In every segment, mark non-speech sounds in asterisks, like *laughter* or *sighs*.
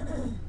Up. *coughs*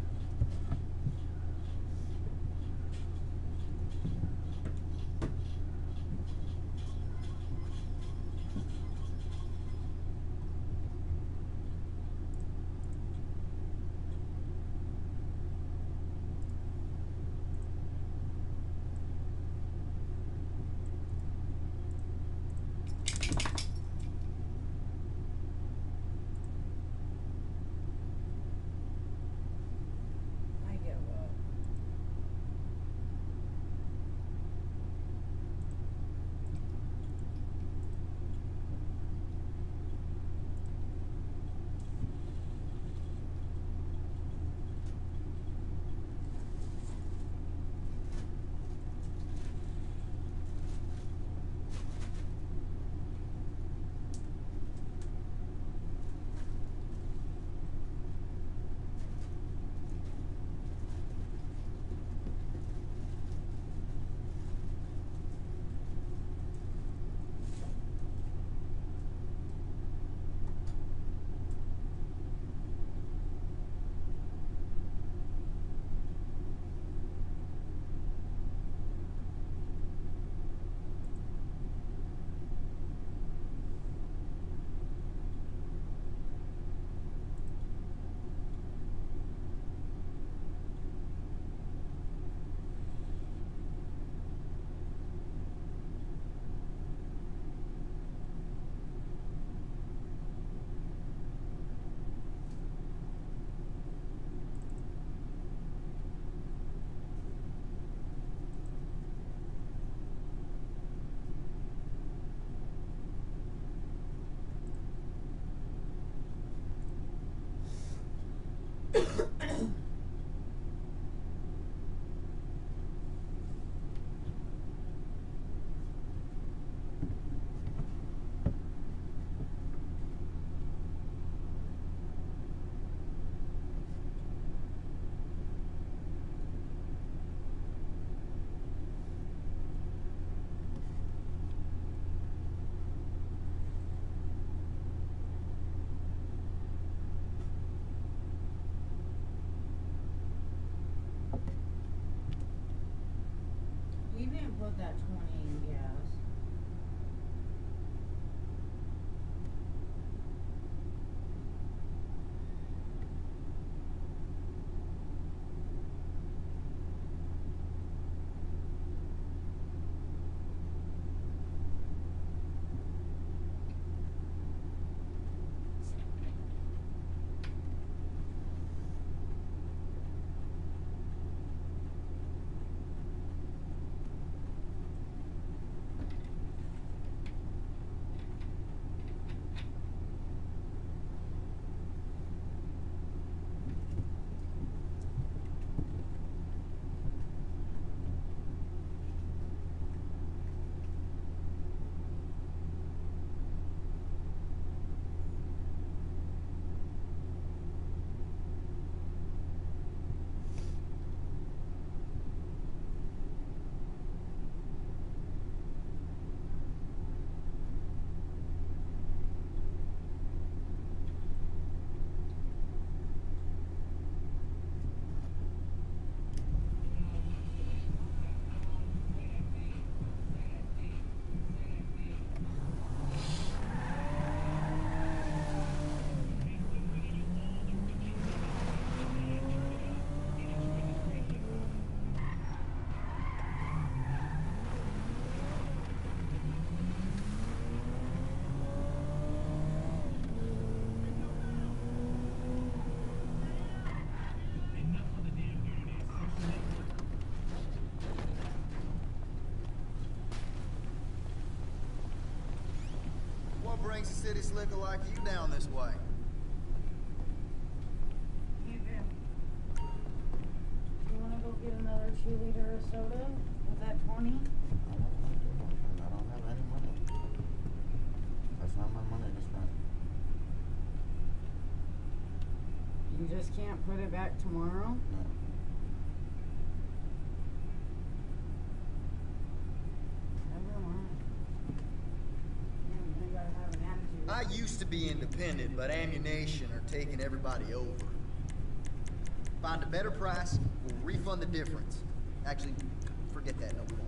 Put that twenty brings a city slicker like you down this way? You do. You wanna go get another two liter of soda with that twenty? I don't want to, my friend. I don't have any money. That's not my money to spend. You just can't put it back tomorrow? No. Never mind. You you gotta have an attitude. I used to be independent, but Ammu-Nation are taking everybody over. Find a better price, we'll refund the difference. Actually, forget that, no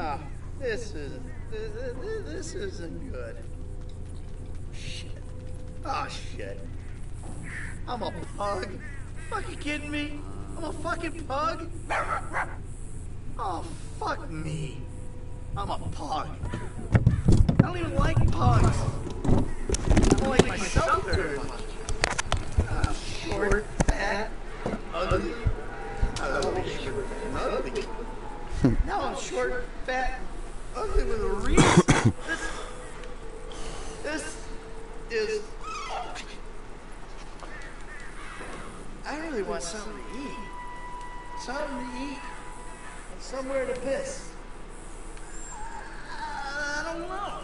No, this isn't. This, isn't good. Shit. Oh shit. I'm a pug. Fucking kidding me? I'm a fucking pug. Oh fuck me. I'm a pug. I don't even like pugs. I don't like myself very much. Ah, I'm short, now I'm short, fat, ugly with a reason. *coughs* this, this is. I really want something to eat. Something to eat. And somewhere to piss. I don't know.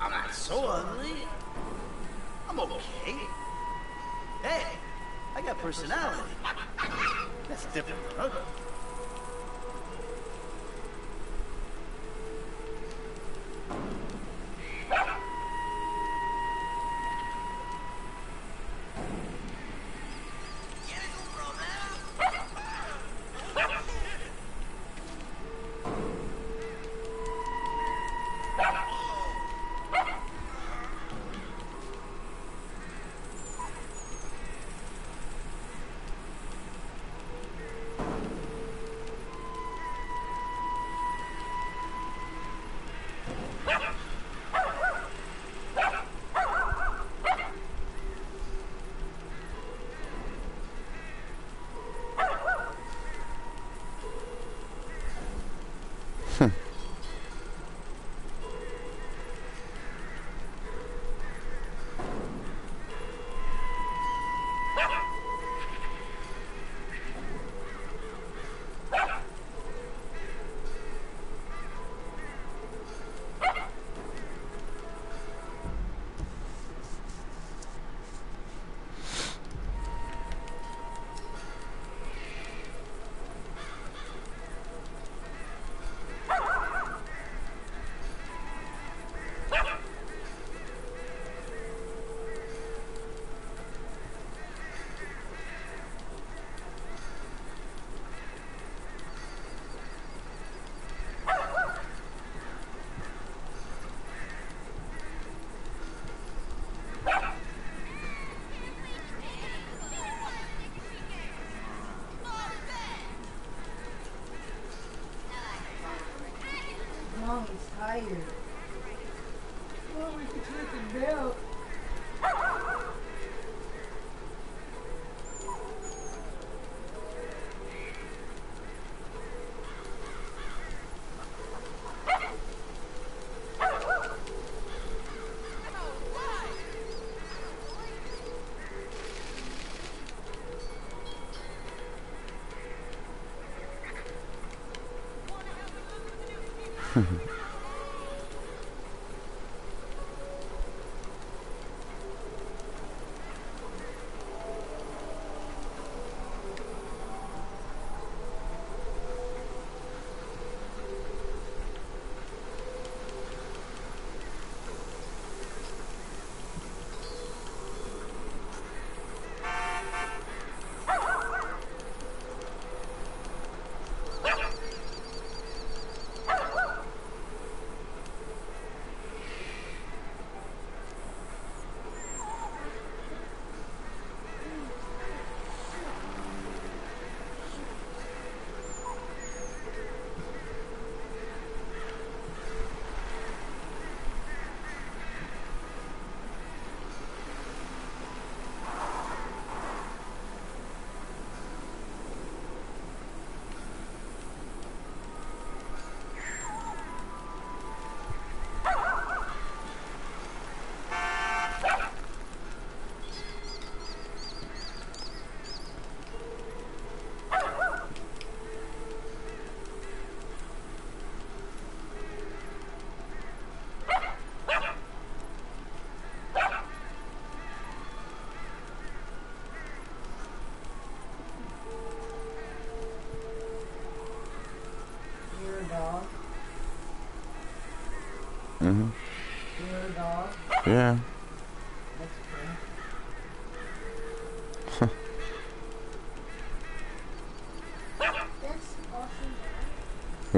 I'm not so ugly. I'm okay. Hey, I got personality. That's different ugly. tired. Well, we could take a nap. Mm-hmm.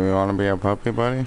you want to be a puppy buddy?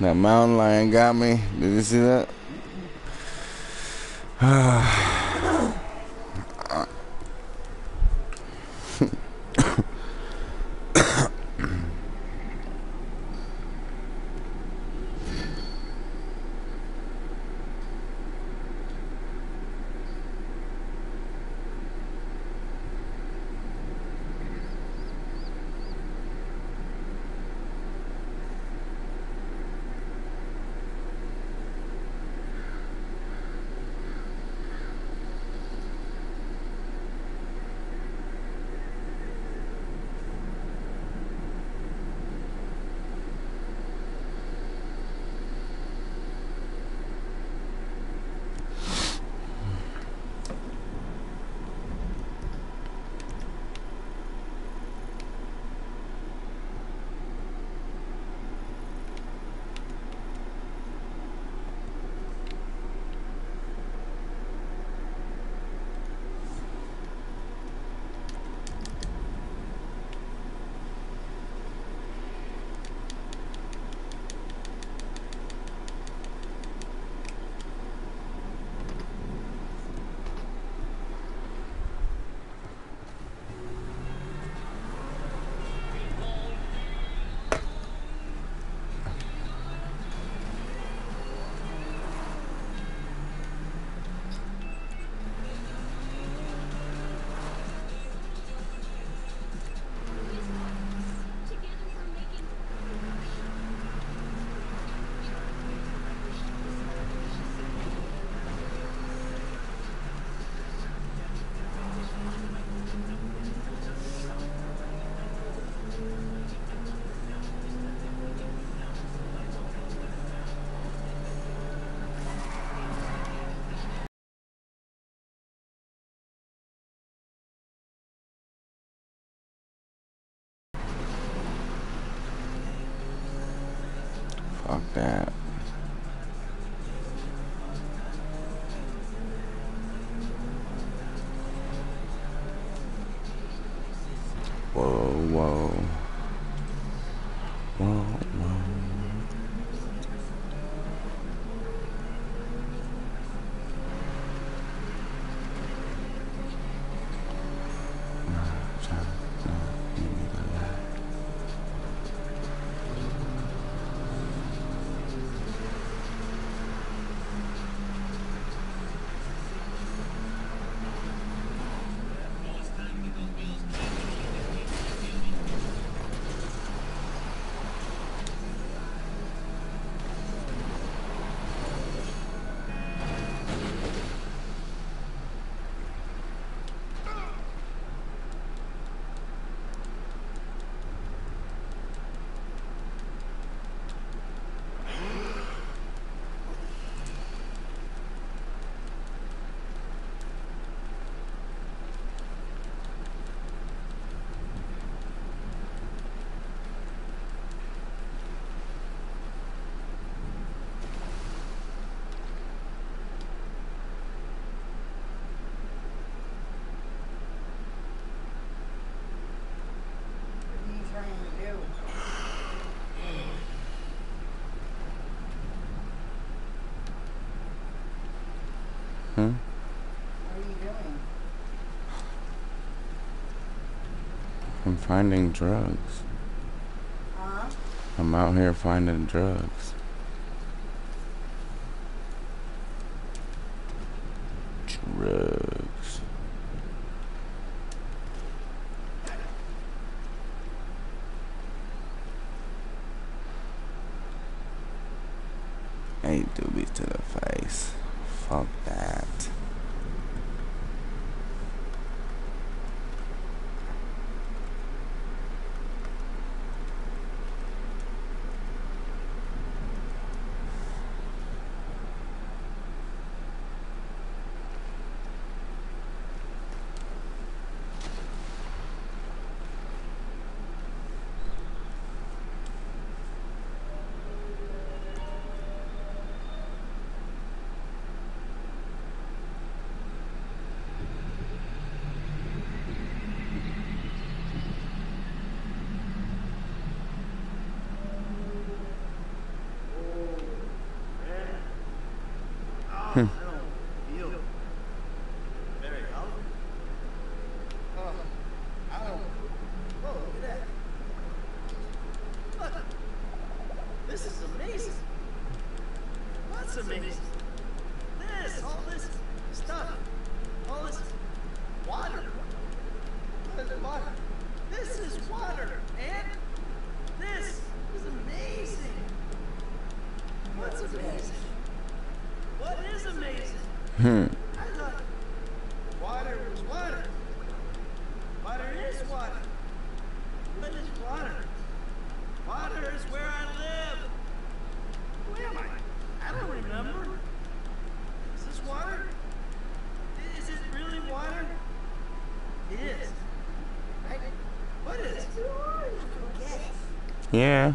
That mountain lion got me. Did you see that? I'm finding drugs. Huh? I'm out here finding drugs. Yeah.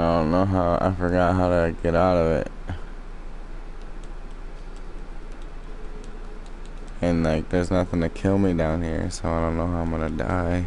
I don't know how, I forgot how to get out of it. And like, there's nothing to kill me down here, so I don't know how I'm gonna die.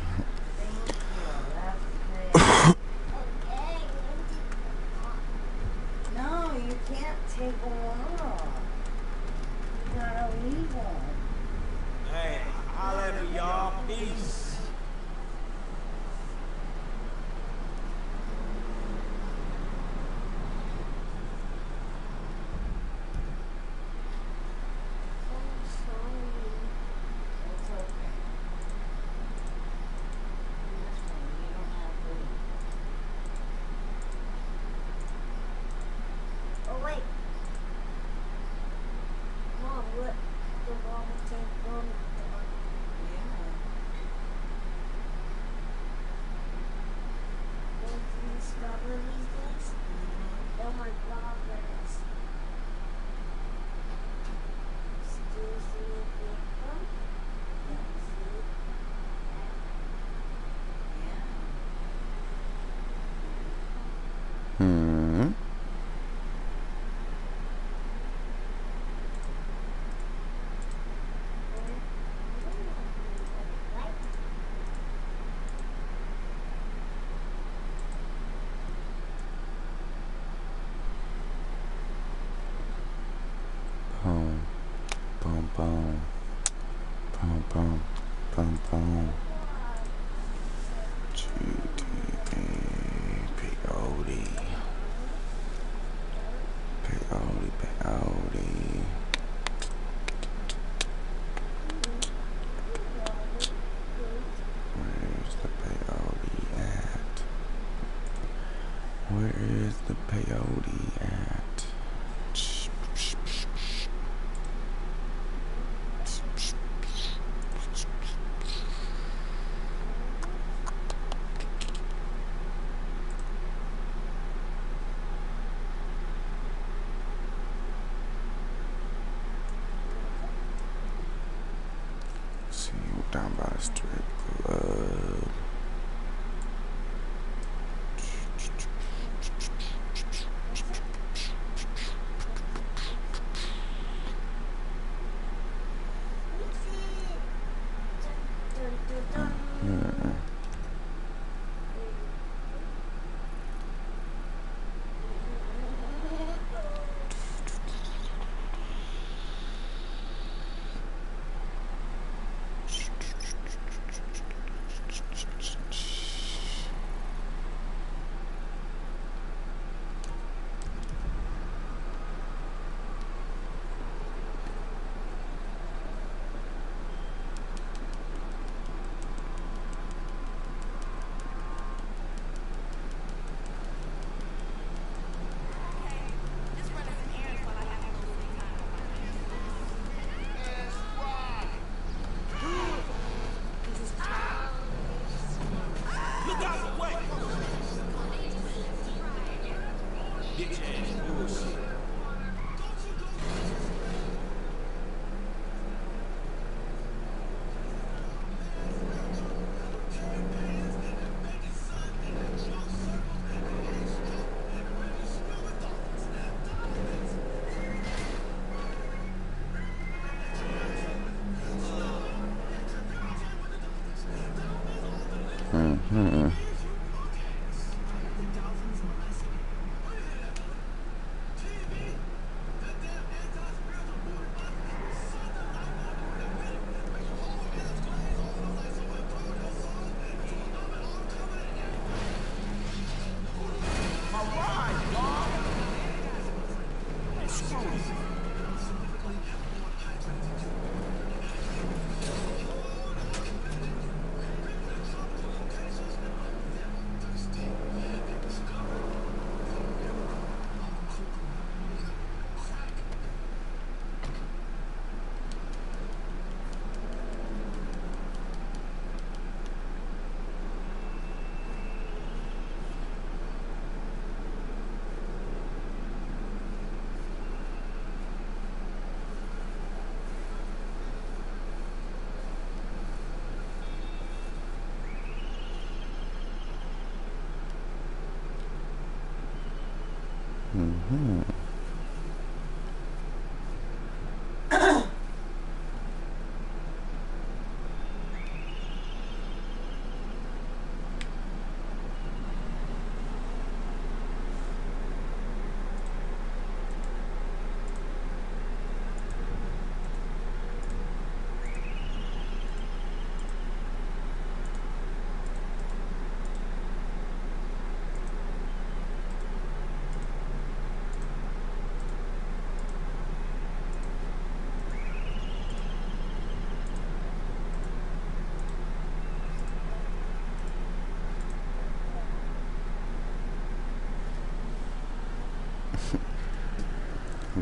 Mm-hmm.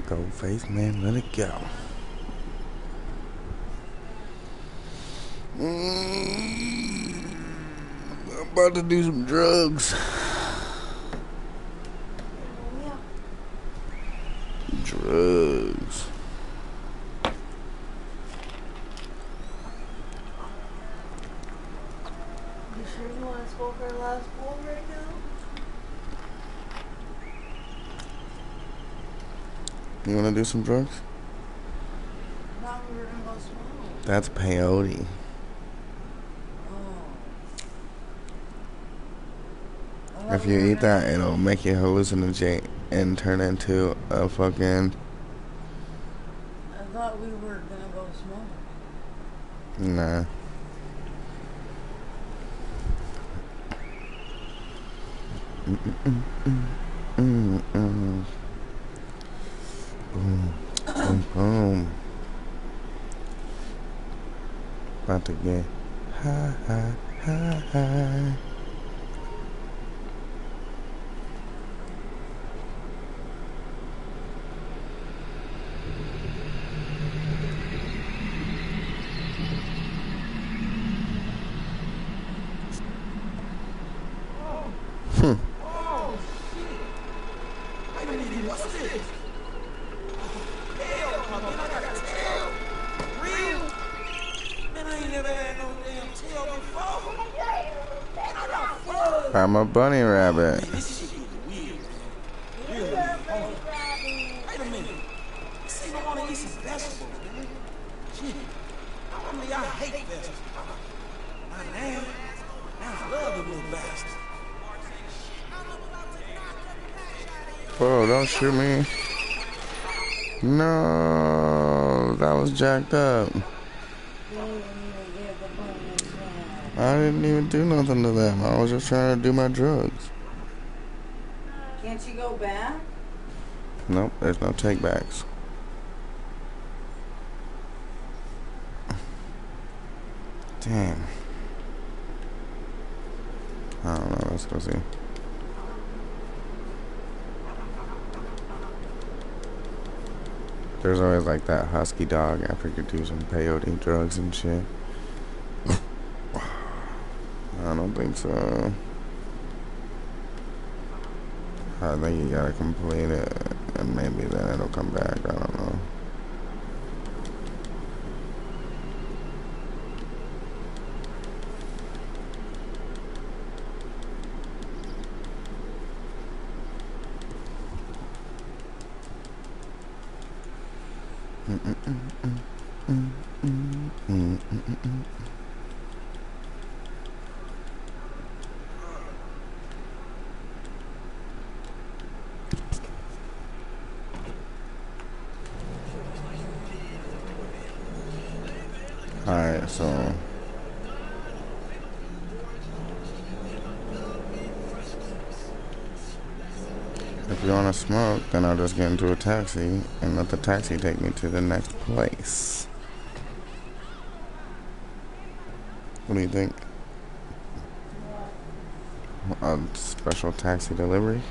Go face man, let it go. Mm, I'm about to do some drugs. Drugs. You sure you want to smoke our last bowl right now? You wanna do some drugs? That's peyote. If you eat that, it'll make you hallucinate and turn into a fucking I thought we were gonna go smoke. nah. Mm-mm-mm. Boom, boom, boom. About to get high, high, high, high. Hmm. Wait a minute, what's this? Hell, man, I got a tail. Real? Man, I ain't never had no damn tail before. Man, I got fur. I'm Hold. Wait a minute. No one of these vegetables. I bastards. Whoa, don't shoot me. No, that was jacked up. You didn't even give the bunny a chance. I didn't even do nothing to them. I was just trying to do my drugs. Can't you go back? Nope, there's no takebacks. Damn. I don't know. Let's go see. There's always like that husky dog after you do some peyote drugs and shit. I don't think so. I think you gotta complete it, and maybe then it'll come back. I don't know. Alright, so. If you want to smoke, then I'll just get into a taxi and let the taxi take me to the next place. What do you think? A special taxi delivery?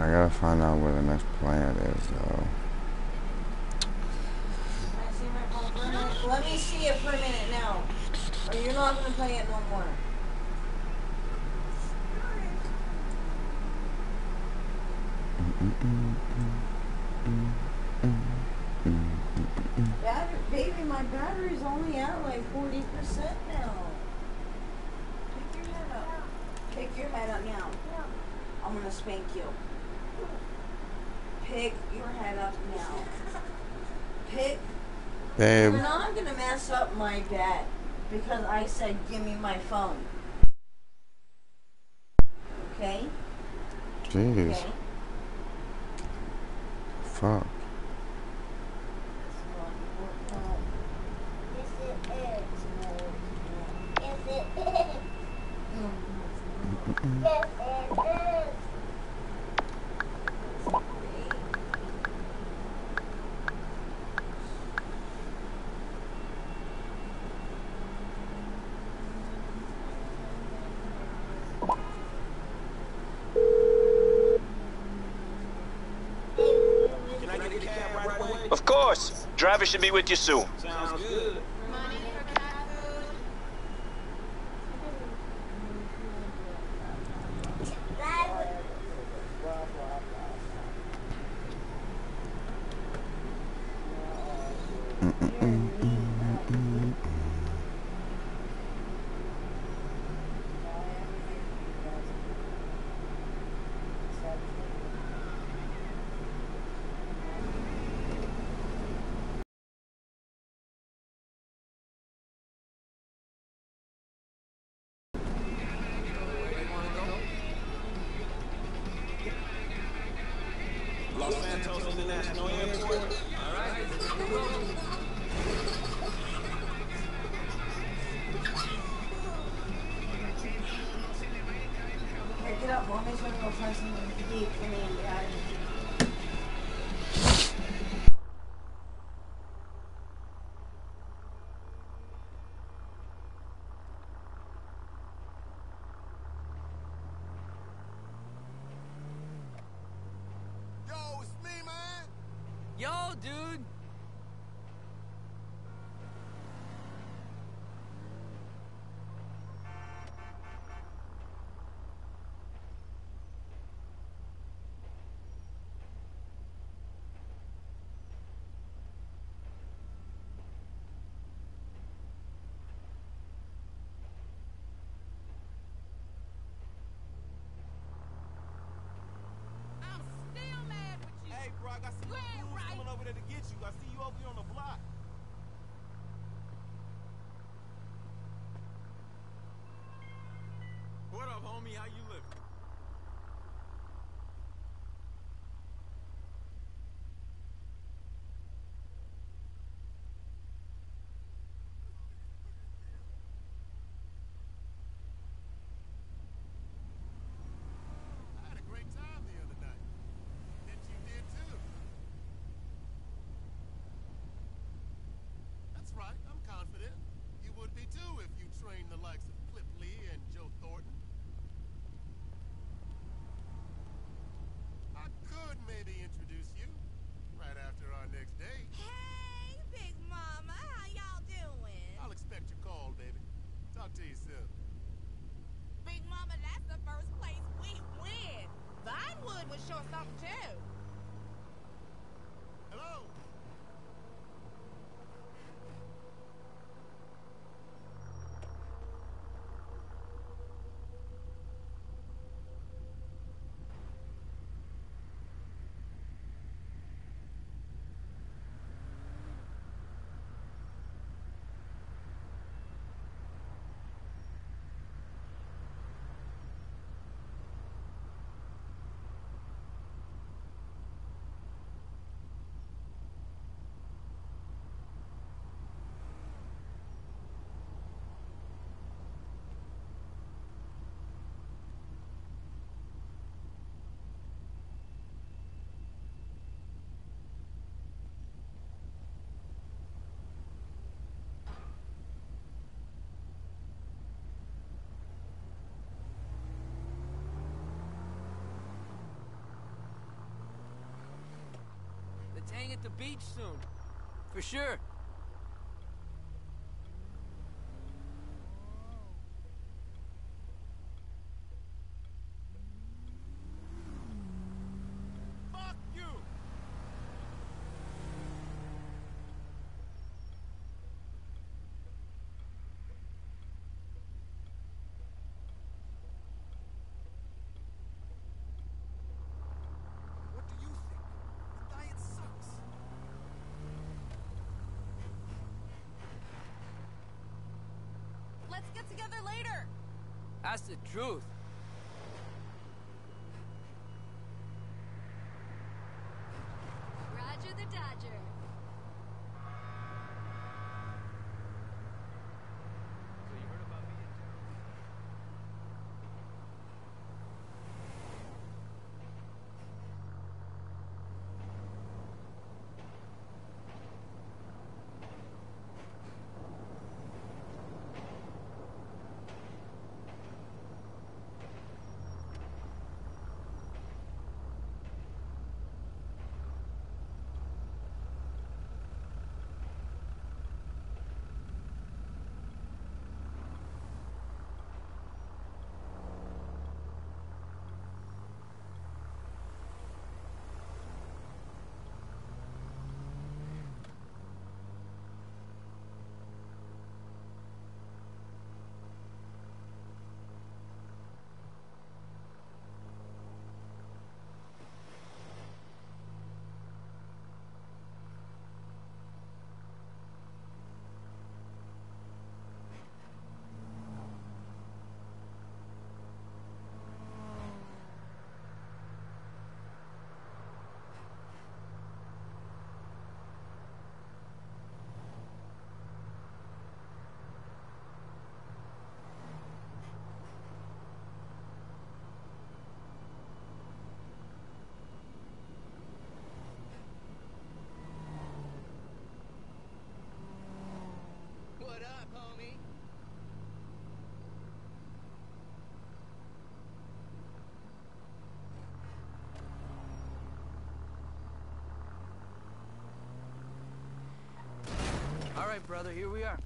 I gotta find out where the next plant is, though. Let me see it for a minute now. Or you're not gonna play it no more. My battery's only at like 40% now. Pick your head up. Pick your head up now. I'm gonna spank you. Pick your head up now. Pick Babe, We're not gonna mess up my bet because I said give me my phone. Okay? jeez, Okay? fuck. Can I get a cab right away? Of course. Driver should be with you soon. Sounds good. Los Santos International Airport. All right. Pick it up. Mommy's gonna go find something to eat for me and Daddy. Yo, it's me, man. Yo, dude. I'm still mad I got some You ain't dudes right. coming over there to get you. I see you over here on the at the beach soon. For sure. Let's get together later. That's the truth. Roger the Dodger. So you heard about me and Gerald? What up, homie? All right, brother, here we are.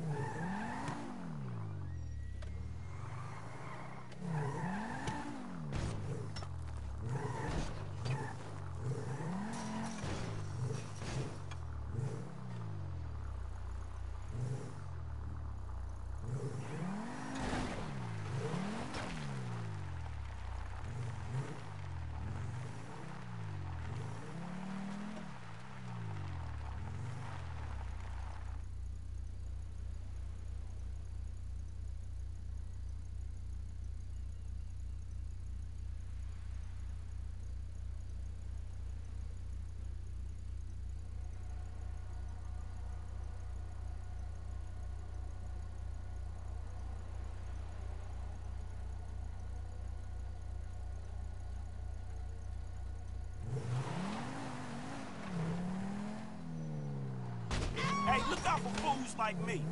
Mm-hmm. Hey, look out for fools like me.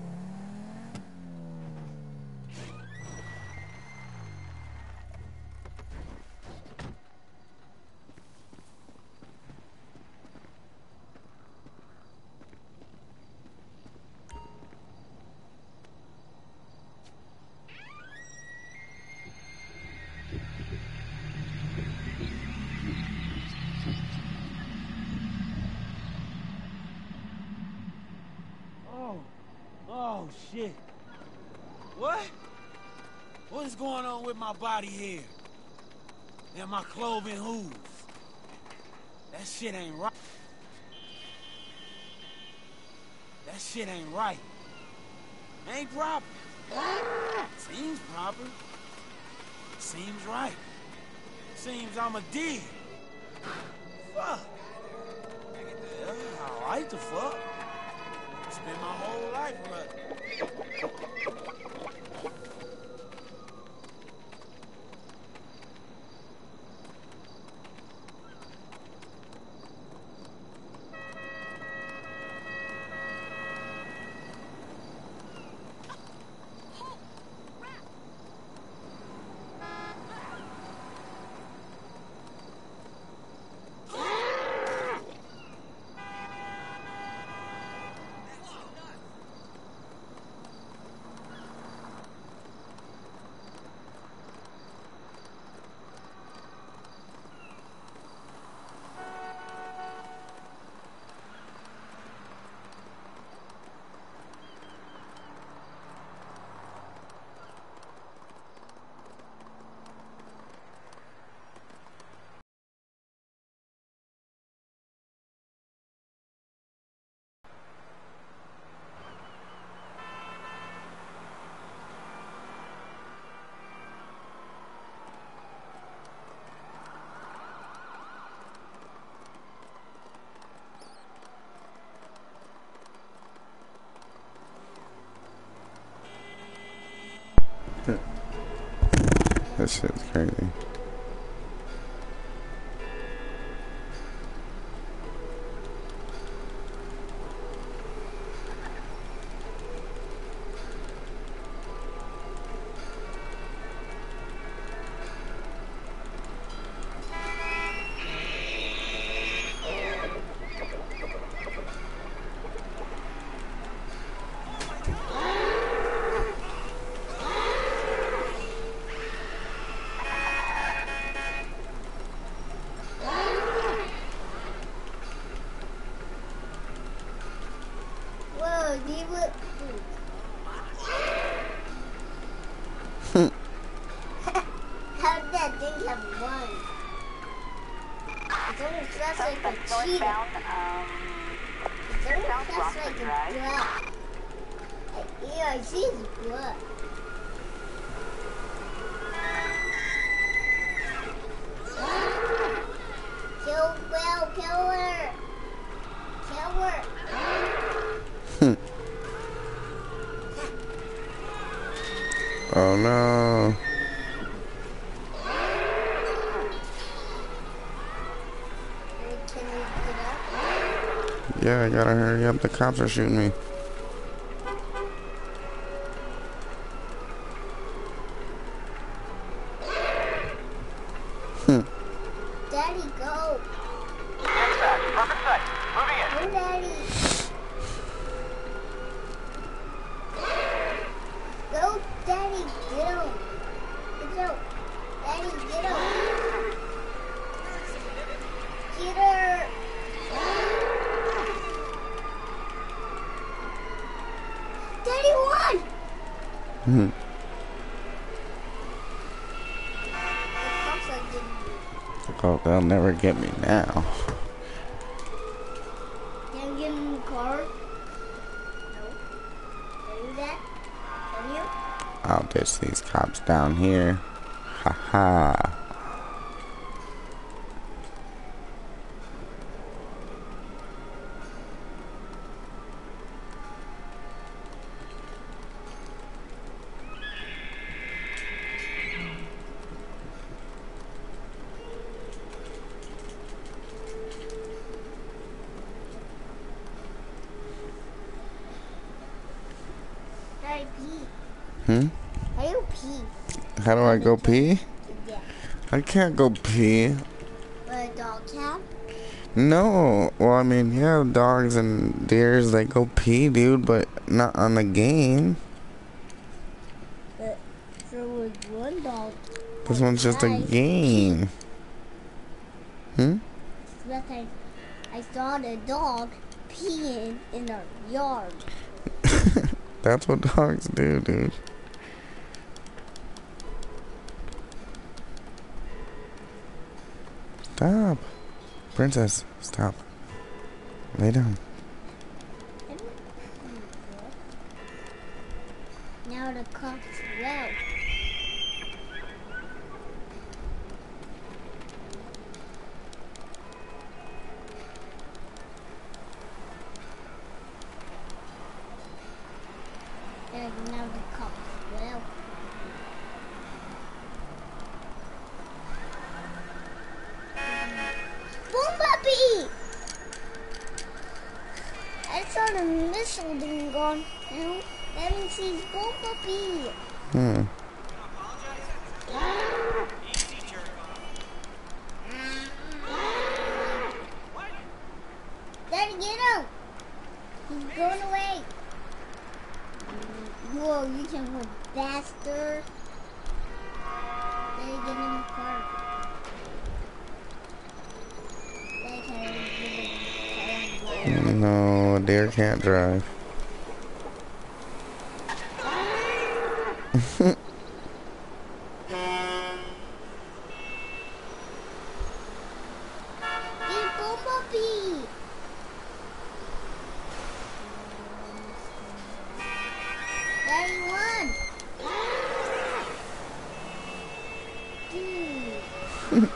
Oh shit. What? What is going on with my body here? And my clothing hooves? That shit ain't right. That shit ain't right. Ain't proper. Seems proper. Seems right. Seems I'm a dead. Fuck. I like to fuck. Spend my whole life running. Thank you. No. Yeah, I gotta hurry up. The cops are shooting me. Daddy, go. Dispatch, perfect sight. Moving in. Go, Daddy. they'll never get me now. Can you get in the car? No. Can you do that? Can you? I'll ditch these cops down here. Go pee? Yeah. I can't go pee. But a dog can? No. Well, I mean, yeah, dogs and deers, they go pee, dude, but not on the game. But there was one dog. This one's just a game. Hmm? But I, I saw the dog peeing in our yard. *laughs* That's what dogs do, dude. Princess, stop. Lay down. Missile thing gone. Now, that means he's Bumblebee. Hmm. Daddy, get him! He's going away. Whoa, you can go faster. Daddy, get in the car. Daddy, can I get in the car? No, a deer can't drive. Get Bumblebee! Daddy, run! Dude.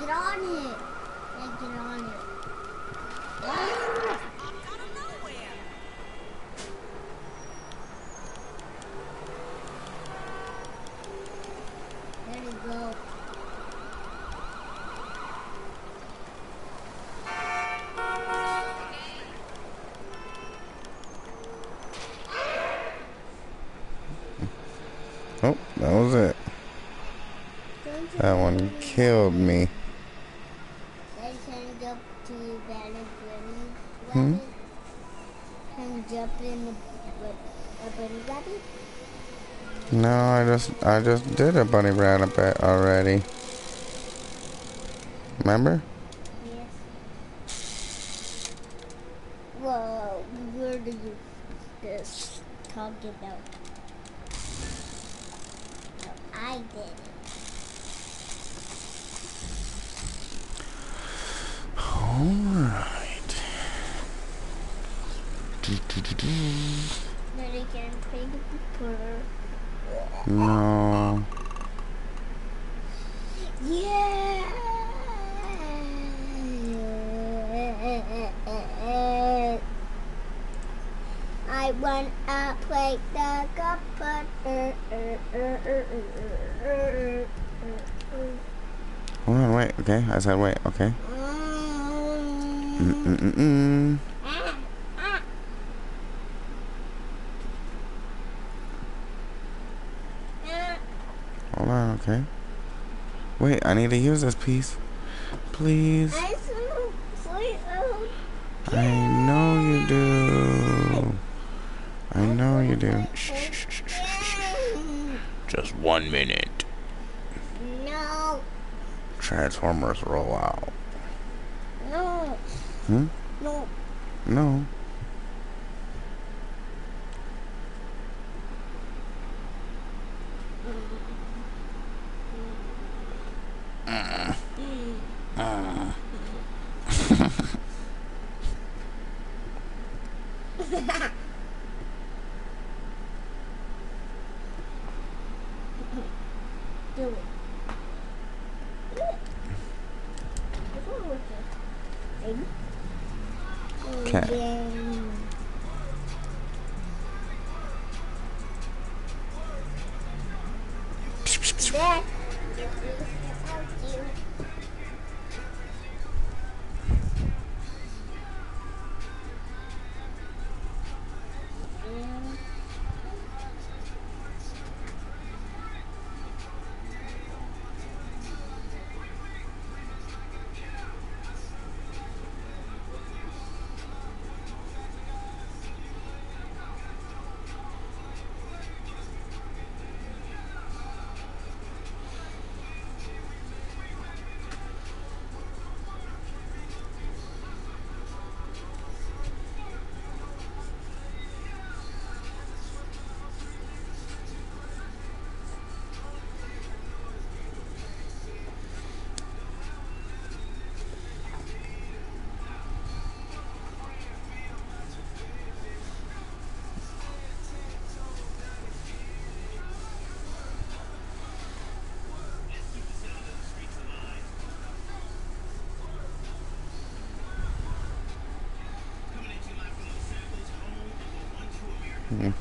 get on it. Yeah, get on it. There you go. Oh, that was it. That one killed me. Daddy, can you jump to Banner Bunny Hmm? Rabbit? Can you jump in the bu- a bunny rabbit? No, I just did a bunny rabbit already. Remember? Yes. Whoa, where do you this talk about? No, I did it. Alright. Daddy, can you take a picture? No. Yeah. I wanna play the cup. Hold on, wait, okay? I said wait, okay? Mm-mm-mm-mm. Hold on, okay? Wait, I need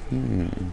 Hmm.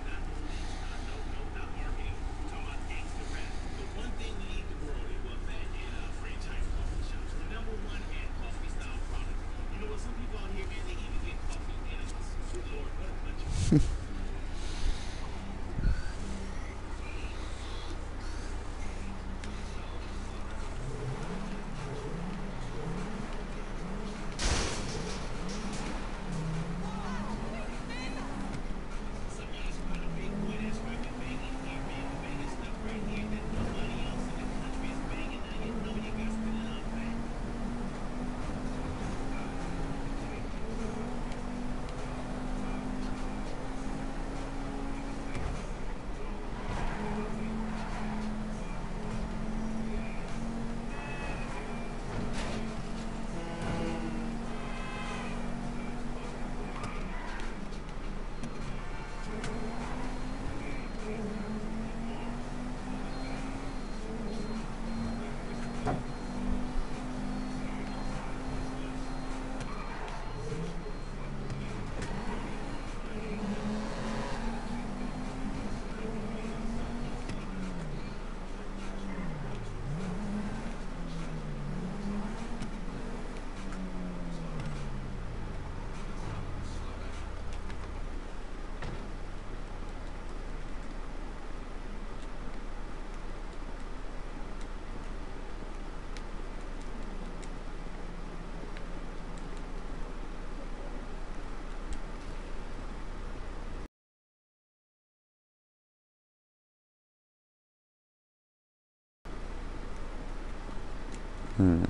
Hmm.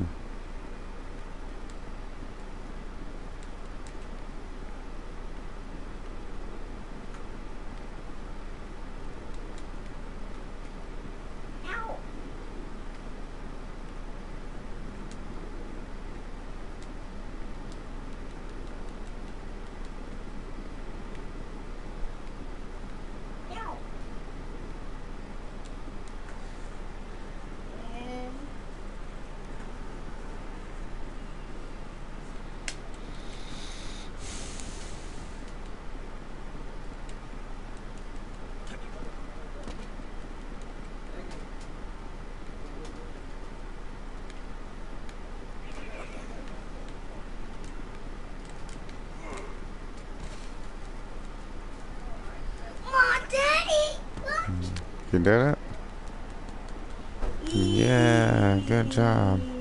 Mom, Daddy! Look. You did it? Yeah, good job.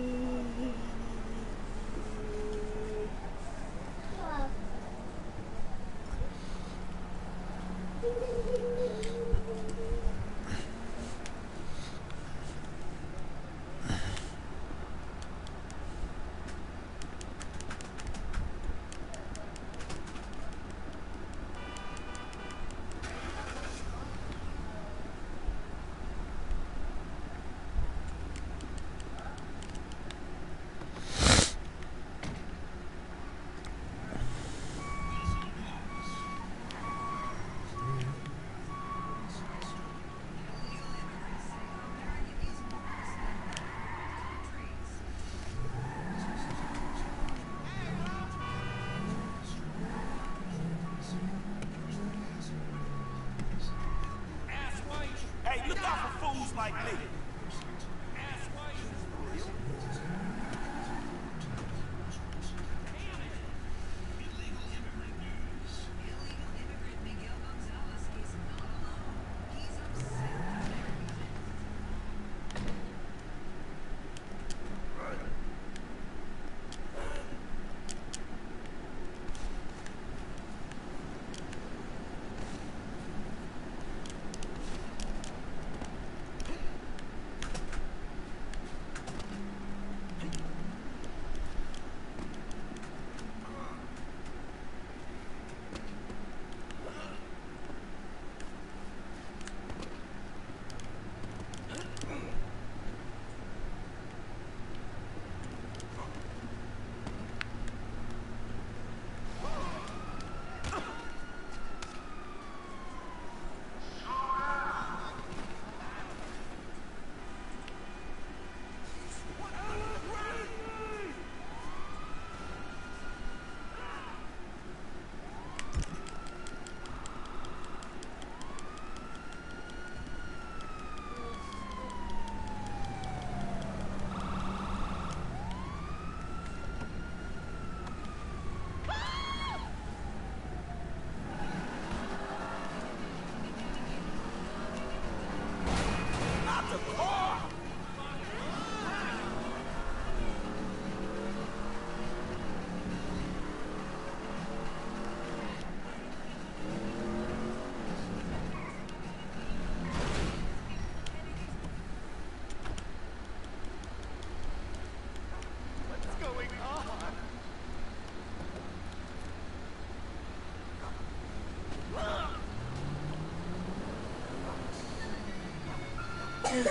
Hello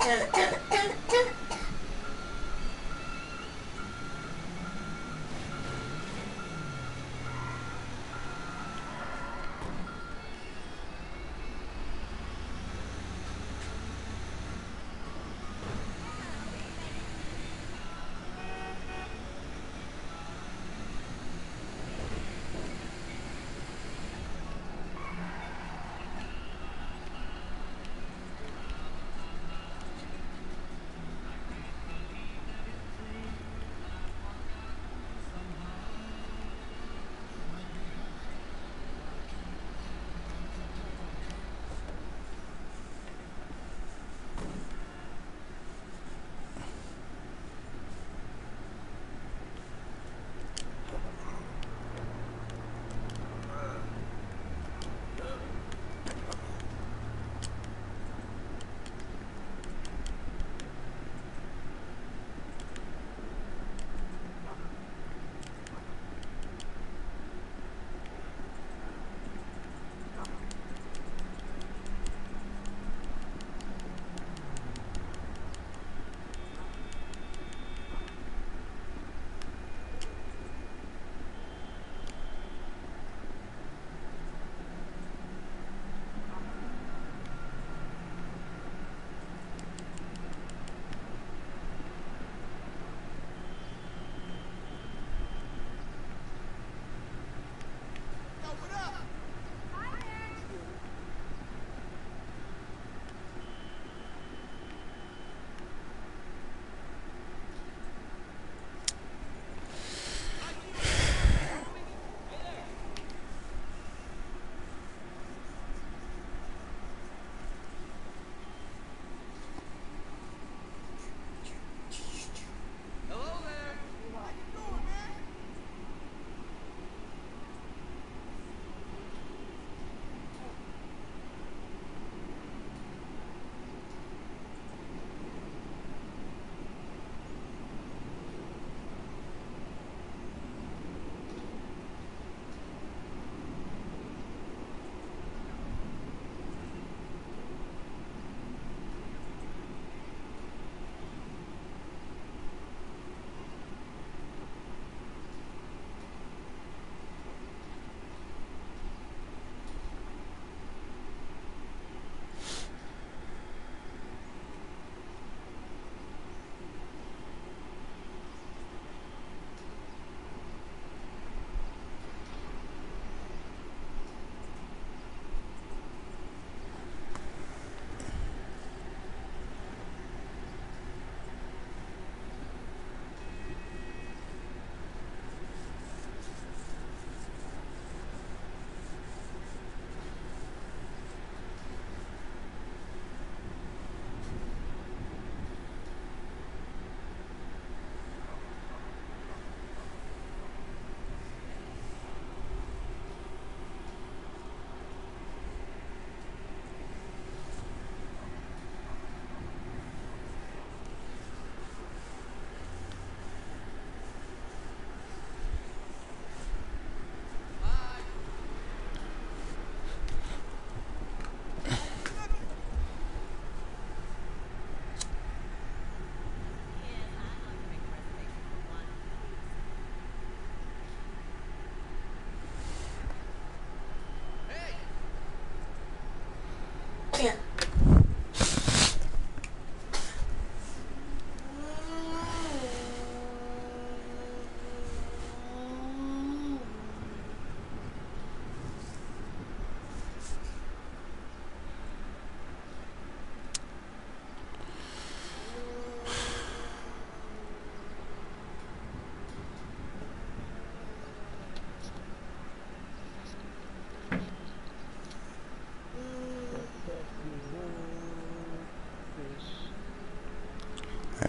there.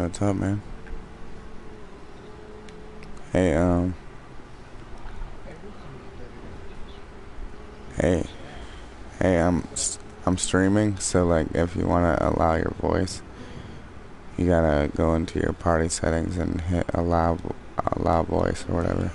Hey, what's up, man? Hey, um. Hey, hey, I'm I'm streaming, so like, if you wanna allow your voice, you gotta go into your party settings and hit allow allow voice or whatever.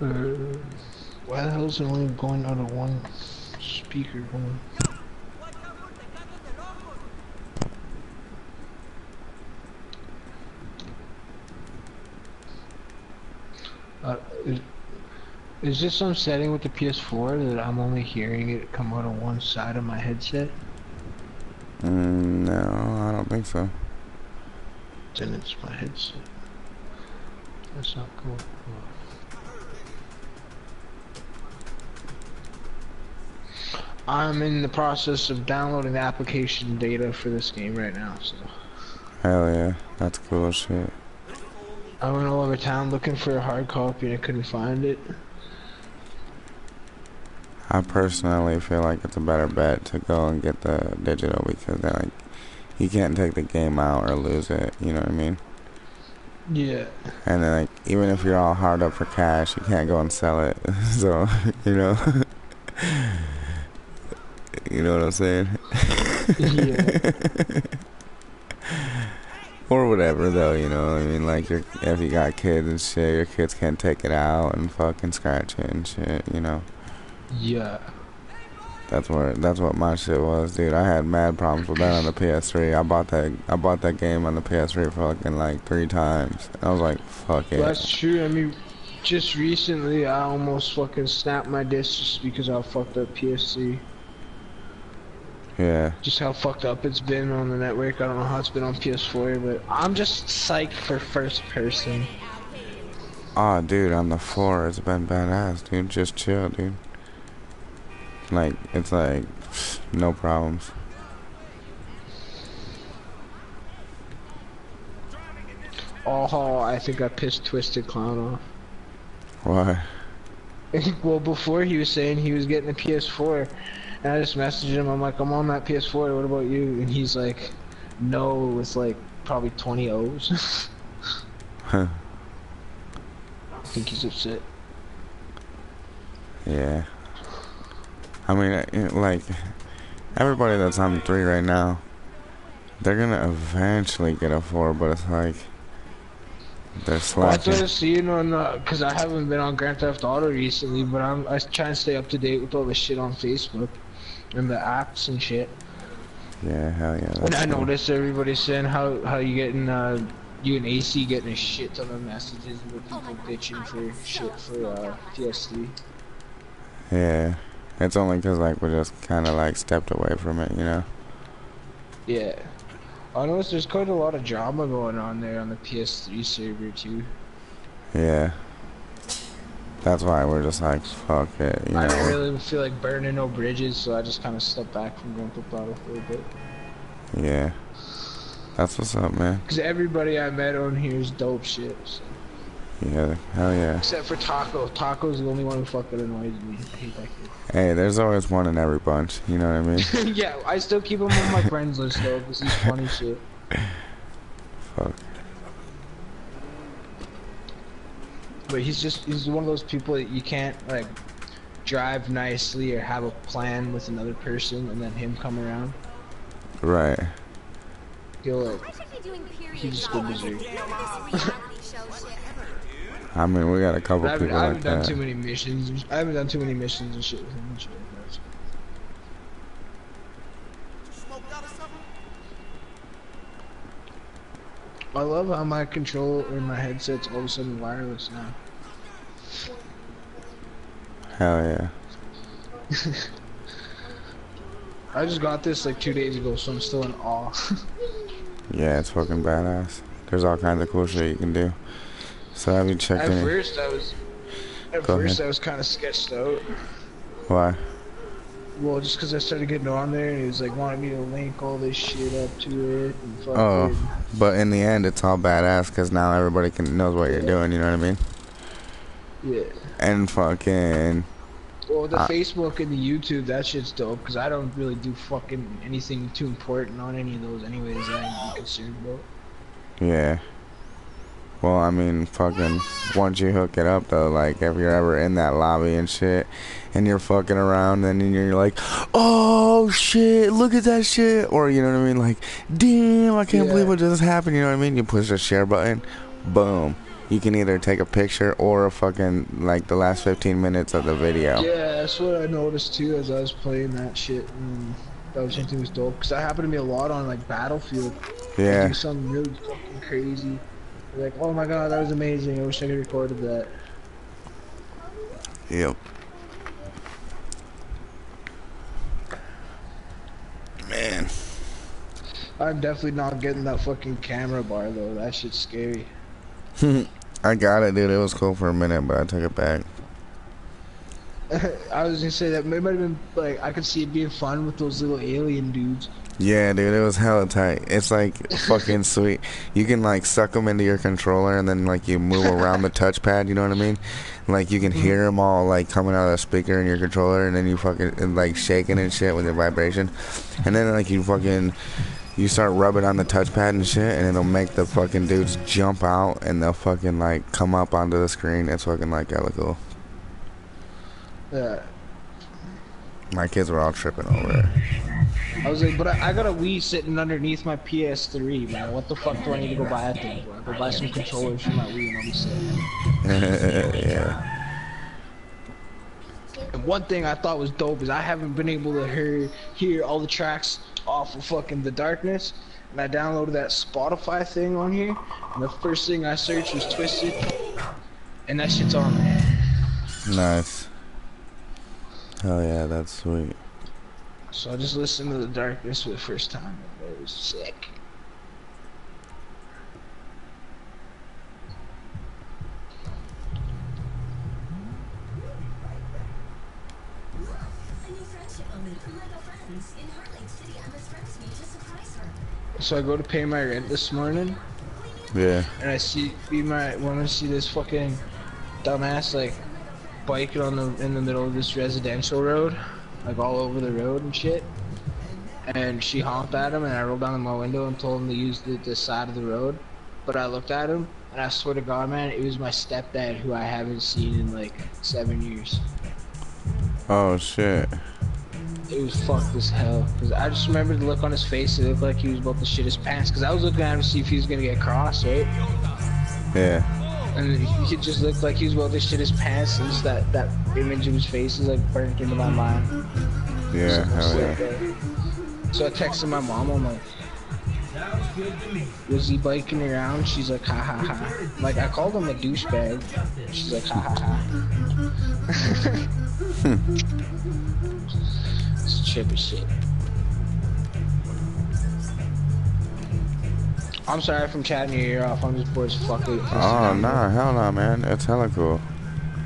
Uh, why the is it only going out of one speaker? Going? Uh, is, is this some setting with the PS4 that I'm only hearing it come out of one side of my headset? Mm, no, I don't think so. Then it's my headset. That's not cool. I'm in the process of downloading the application data for this game right now, so Hell yeah, that's cool shit. I went all over town looking for a hard copy and I couldn't find it. I personally feel like it's a better bet to go and get the digital because then like you can't take the game out or lose it. You know what I mean? Yeah. And then like even if you're all hard up for cash, you can't go and sell it. *laughs* so you know, *laughs* you know what I'm saying? Yeah. *laughs* or whatever though, you know. I mean, like if you got kids and shit, your kids can't take it out and fucking scratch it and shit. You know. Yeah. That's what that's what my shit was, dude. I had mad problems with that on the PS3. I bought that I bought that game on the PS3 fucking like three times. I was like, fuck it. That's true. I mean, just recently I almost fucking snapped my disc just because I fucked up PSC. Yeah. Just how fucked up it's been on the network. I don't know how it's been on PS4, but I'm just psyched for first person. Oh, dude, on the floor, it's been badass, dude. Just chill, dude. Like it's like no problems. Oh, oh, I think I pissed Twisted Clown off. Why? *laughs* well, before he was saying he was getting a PS4, and I just messaged him. I'm like, I'm on that PS4. What about you? And he's like, No, with like probably 20 O's. *laughs* Huh. I think he's upset. Yeah. I mean, you know, like everybody that's on three right now, they're gonna eventually get a four, but it's like they're Well, I slacking. started seeing on because I haven't been on Grand Theft Auto recently, but I'm I try and stay up to date with all the shit on Facebook and the apps and shit. Yeah, hell yeah. And I cool. noticed everybody saying how how you getting uh you and AC getting a shit ton of messages with people bitching for shit for uh PS3. Yeah, it's only 'cause like we just kind of like stepped away from it, you know. Yeah. I noticed there's quite a lot of drama going on there on the PS3 server too. Yeah. That's why we're just like, fuck it, you I don't really feel like burning no bridges, so I just kind of stepped back from Grand Theft Auto for a bit. Yeah. That's what's up, man. Cause everybody I met on here is dope shit. so. Yeah, hell yeah. Except for Taco. Taco's the only one who fucking annoys me. I hate that Hey, there's always one in every bunch, you know what I mean? *laughs* yeah, I still keep him on my friends list though, cause he's funny shit. *laughs* Fuck. But he's just, he's one of those people that you can't, like, drive nicely or have a plan with another person and then him come around. Right. He'll, like, I should be doing period he just go berserk. This reality show shit. I mean, we got a couple I haven't, people I like haven't done that. too many missions. I haven't done too many missions and shit with him and shit. but- Smoked out or something? I love how my control or my headset's all of a sudden wireless now. Hell yeah. *laughs* I just got this like two days ago, so I'm still in awe. *laughs* Yeah, it's fucking badass. There's all kinds of cool shit you can do. So have you checked At any? first, I was. At Go first, ahead. I was kind of sketched out. Why? Well, just because I started getting on there, and he was like wanting me to link all this shit up to it. And fuck Oh, it. but in the end, it's all badass because now everybody can knows what you're doing. You know what I mean? Yeah. And fucking Well, the Uh, Facebook and the YouTube, that shit's dope. Because I don't really do fucking anything too important on any of those, anyways. that I'm concerned about. yeah. Well, I mean, fucking once you hook it up though, like if you're ever in that lobby and shit, and you're fucking around, then you're like, oh shit, look at that shit, or you know what I mean? Like, damn, I can't believe Yeah. what just happened. You know what I mean? You push the share button, boom, you can either take a picture or a fucking like the last 15 minutes of the video. Yeah, that's what I noticed too as I was playing that shit. And that was something was dope because that happened to me a lot on like Battlefield. Yeah. something really fucking crazy. Like, oh my god, that was amazing. I wish I could recorded that. Yep. Man. I'm definitely not getting that fucking camera bar though. That shit's scary. *laughs* I got it, dude. It was cool for a minute, but I took it back. *laughs* I was gonna say that it might have been like I could see it being fun with those little alien dudes. Yeah, dude, it was hella tight. It's like fucking *laughs* sweet. You can like suck them into your controller and then like you move around the touchpad. You know what I mean? Like you can hear mm-hmm. them all like coming out of the speaker in your controller, and then you fucking and, like shaking and shit with the vibration, and then like you fucking you start rubbing on the touchpad and shit, and it'll make the fucking dudes jump out and they'll fucking like come up onto the screen. It's fucking like hella cool. Yeah. My kids were all tripping over it. I was like, but I, I got a Wii sitting underneath my PS3, man. What the fuck do I need to go buy a thing for? I go buy some controllers for my Wii and I'll be set. yeah. And one thing I thought was dope is I haven't been able to hear hear all the tracks off of fucking The Darkness. And I downloaded that Spotify thing on here. And the first thing I searched was Twiztid. And that shit's on there. Nice. Oh yeah, that's sweet. So I just listened to The Darkness for the first time. and It was sick. So I go to pay my rent this morning, Yeah. and I see be my want to see this fucking dumbass like biking on the in the middle of this residential road, like all over the road and shit. And she honked at him, and I rolled down my window and told him to use the, the side of the road. But I looked at him, and I swear to God, man, it was my stepdad who I haven't seen in like seven years. Oh shit. It was fucked as hell. Cause I just remember the look on his face. It looked like he was about to shit his pants. Cause I was looking at him to see if he was gonna get crossed, right? Yeah. And he just looked like he was about to shit his pants. And just that that image of his face is like burnt into my mind. Yeah. So, Hell yeah. so I texted my mom. I'm like, was he biking around? She's like, ha ha ha. Like I called him a douchebag. She's like, ha ha ha. *laughs* it's chip as shit. I'm sorry if I'm chatting your ear off. I'm just bored as fuck. Oh nah, hell no, man. It's hella cool.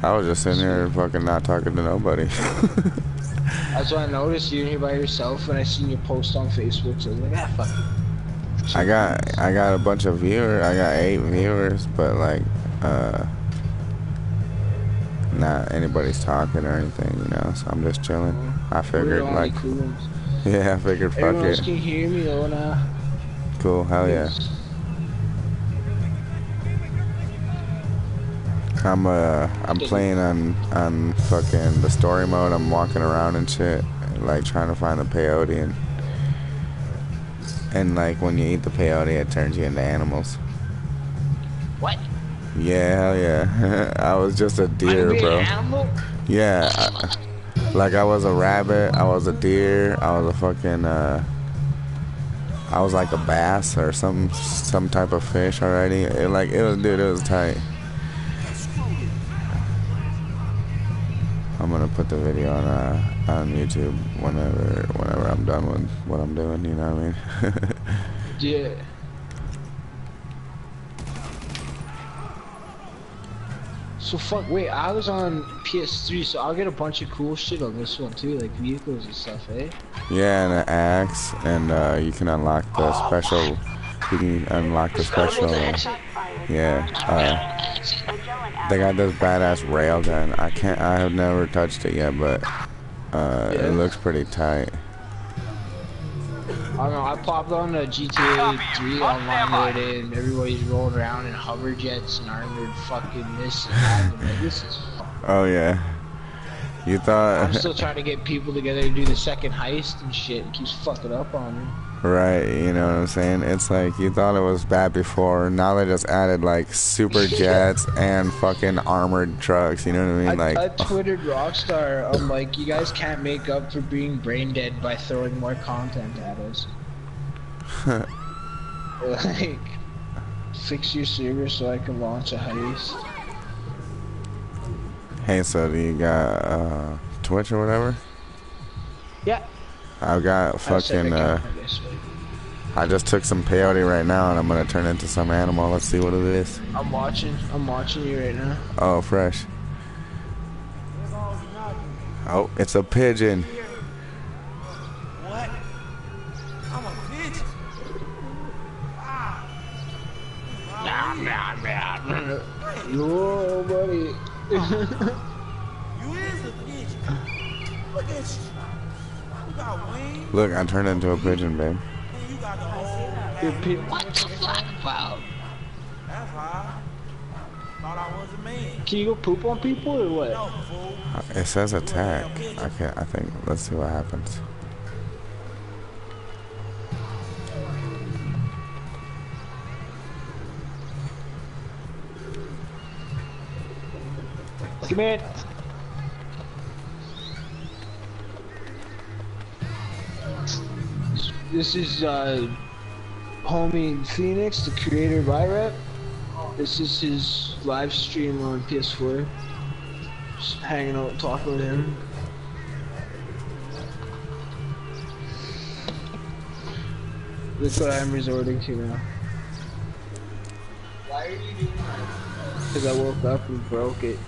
I was just sitting here fucking not talking to nobody. *laughs* That's why I noticed you here by yourself, and I seen your post on Facebook. So I was like, ah, fuck. it." I got I got a bunch of viewers. I got eight viewers, but like, uh, not anybody's talking or anything, you know. So I'm just chilling. I figured like, *laughs* yeah, I figured fuck Everyone else it. can hear me though now. Cool, hell yeah. I'm uh I'm playing on on fucking the story mode. I'm walking around and shit, like trying to find the peyote and and like when you eat the peyote, it turns you into animals. What? Yeah, hell yeah. *laughs* I was just a deer, bro. an? Yeah, I, like I was a rabbit. I was a deer. I was a fucking uh. I was like a bass or some some type of fish already. It, like it was, dude. It was tight. I'm gonna put the video on uh, on YouTube whenever whenever I'm done with what I'm doing. You know what I mean? *laughs* Yeah. So fuck. Wait, I was on PS3, so I'll get a bunch of cool shit on this one too, like vehicles and stuff, eh? yeah, and an axe, and uh, you can unlock the special. You can unlock the special. Yeah. Uh, they got this badass rail gun. I can't. I have never touched it yet, but uh, Yeah. it looks pretty tight. I don't know. I popped on the GTA 3 online the other day, and everybody's rolling around in hover jets and armored fucking this and that. And like, this is. Oh yeah. You thought? I'm still trying to get people together to do the second heist and shit. It keeps fucking up on me. Right, you know what I'm saying? It's like you thought it was bad before. Now they just added like super *laughs* jets and fucking armored trucks. You know what I mean? I, Like, I *laughs* twittered Rockstar. I'm like, you guys can't make up for being brain dead by throwing more content at us. *laughs* like, fix your server so I can launch a heist. hey, so do you got uh, Twitch or whatever? Yeah. I've got fucking. I Uh, I. I just took some peyote right now, and I'm gonna turn into some animal. Let's see what it is. I'm watching. I'm watching you right now. Oh, fresh. Oh, it's a pigeon. What? I'm a pigeon. Yo, buddy. You is a pigeon. Look at you. You got wings Look, I turned into a pigeon, babe. Whole what the fuck, wow? That's high. Thought I was a man. Can you go poop on people or what? No, fool. Uh, It says attack. I can I think. Let's see what happens. Come in. This is uh, homie Phoenix, the creator of IREP. This is his live stream on PS4. Just hanging out, talking with him. That's what I'm resorting to now. Why are you doing that? Because I woke up and broke it.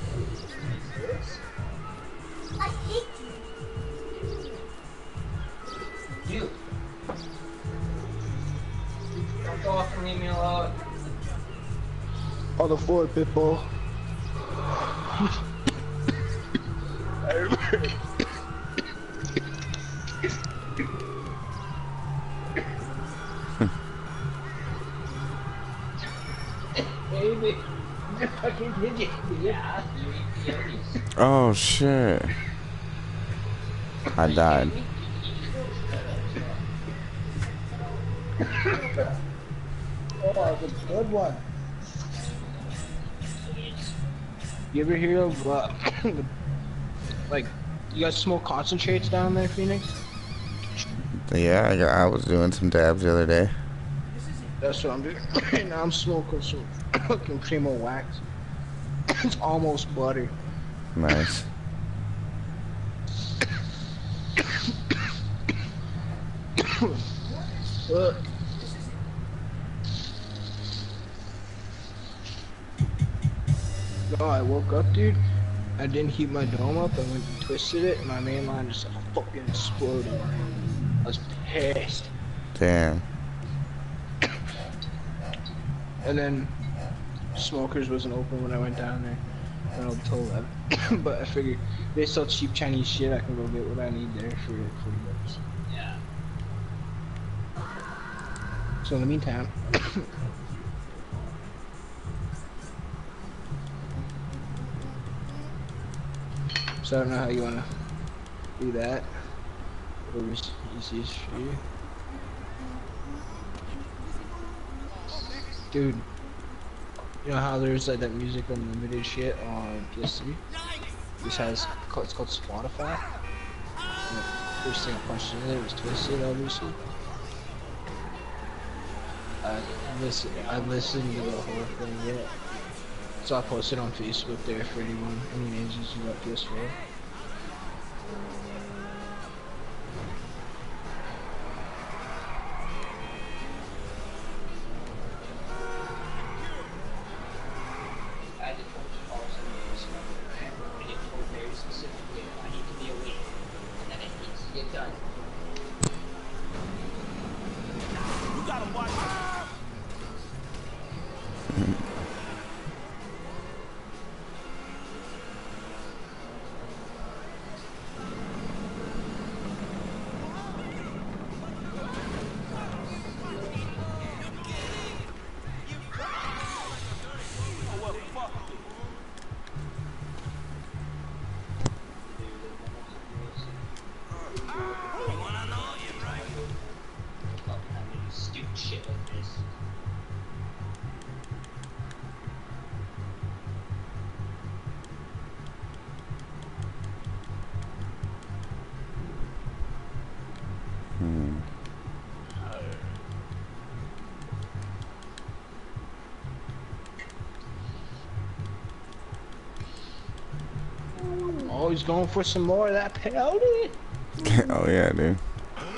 On the floor, Pitbull. Baby, you fucking did it. Yeah. Oh shit! I died. Oh, a good one. You ever hear of, uh, *laughs* like, you guys smoke concentrates down there, Phoenix? Yeah, I, I was doing some dabs the other day. That's what I'm doing. *laughs* Right now I'm smoking some fucking primo wax. *laughs* it's almost butter. Nice. *coughs* Look. No, I woke up, dude. I didn't heat my dome up. I went and twisted it, and my main line just fucking exploded. I was pissed. Damn. And then Smokers wasn't open when I went down there. I went until 11. *coughs* but I figured they sell cheap Chinese shit. I can go get what I need there for 40 bucks. Yeah. So in the meantime, *coughs* so I don't know how you wanna do that. Whatever's easiest for you. Dude, you know how there's like that music unlimited shit on PS3? This has it's called Spotify. The first thing I punched in there was Twiztid, obviously. I listen, I listened to the whole thing yet. So I posted on Facebook there for anyone, any ages who got PS4. I he's going for some more of that penalty. *laughs* oh yeah, dude.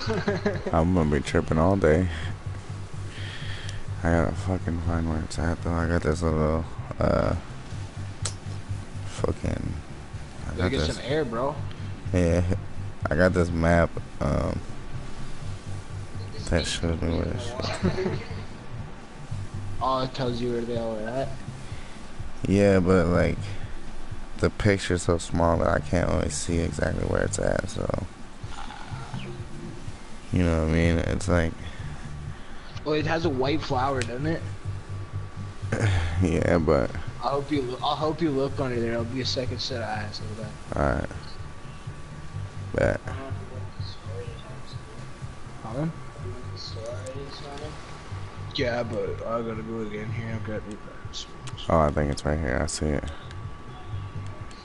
*laughs* I'm gonna be tripping all day. I gotta fucking find where it's at though. I got this little uh fucking I Gotta get this some air, bro. yeah I got this map um that shows me where shit. *laughs* Oh, it tells you where they all are at. Yeah, but like the picture's so small that I can't always see exactly where it's at, so you know what I mean? It's like Well, it has a white flower, doesn't it? *sighs* yeah, but I hope you. I'll hope you look under there. It'll be a second set of eyes over alright. Bet. Huh? Yeah, but I gotta go again here. I've got. Oh, I think it's right here. I see it.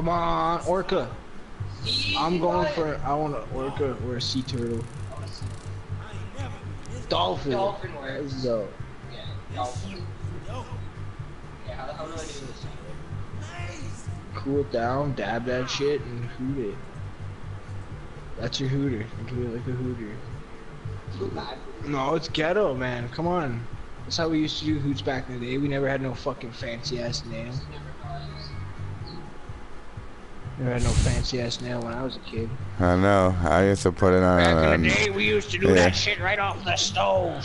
Come on, orca. I'm going for. I want an orca or a sea turtle. Dolphin. Dolphin Let's go. Yeah, dolphin. Yeah, how, how do I do this? Cool it down, dab that shit, and hoot it. That's your hooter. Do it like a hooter. No, it's ghetto, man. Come on. That's how we used to do hoots back in the day. We never had no fucking fancy ass nail. Never had no fancy ass nail when I was a kid. I know. I used to put it on Back in the day, we used to do yeah. that shit right off the stove.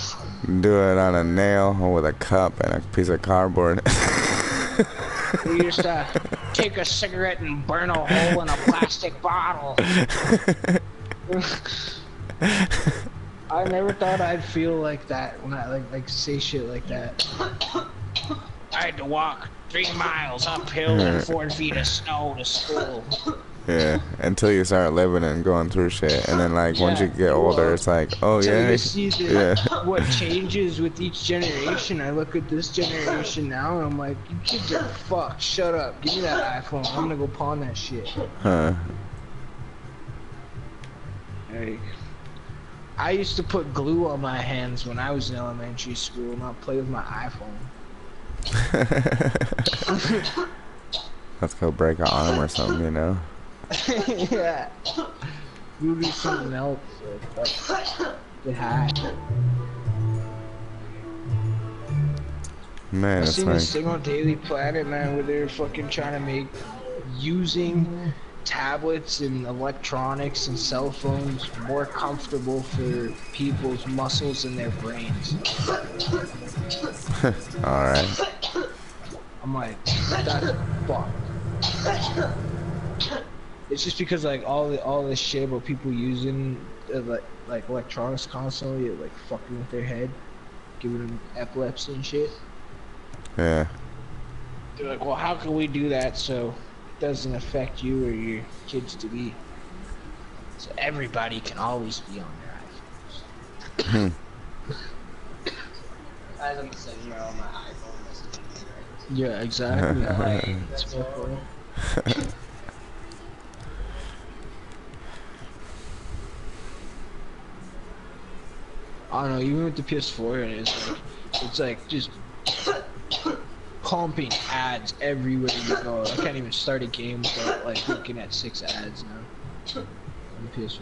do it on a nail with a cup and a piece of cardboard. We used to take a cigarette and burn a hole in a plastic bottle. *laughs* I never thought I'd feel like that when I like like say shit like that. I had to walk three miles uphill in four feet of snow to school. yeah. Until you start living and going through shit, and then like once you get older, it's like, oh So yeah, you see the, yeah. *laughs* what changes with each generation. I look at this generation now and I'm like, you kids are fucked. Shut up. Give me that iPhone. I'm gonna go pawn that shit. Huh. Like, I used to put glue on my hands when I was in elementary school, not play with my iPhone. *laughs* Let's go break an arm or something, you know. yeah. You do something else. Like, get high. Man, I it's seen like this thing on Daily Planet, man, where they're fucking trying to make using tablets and electronics and cell phones more comfortable for people's muscles and their brains. *laughs* all right. I'm like, that's fucked. It's just because like all the all this shit about people using uh, like like electronics constantly, it, like fucking with their head, giving them epilepsy and shit. Yeah. They're like, well, how can we do that so doesn't affect you or your kids to be? So everybody can always be on their Hmm. As I'm sitting here on my iPhone listening to. Yeah, exactly. *laughs* Like, that's so cool. I don't know, even with the PS4, it's like, it's like just pumping ads everywhere you go. I can't even start a game without like looking at six ads now on the PS4.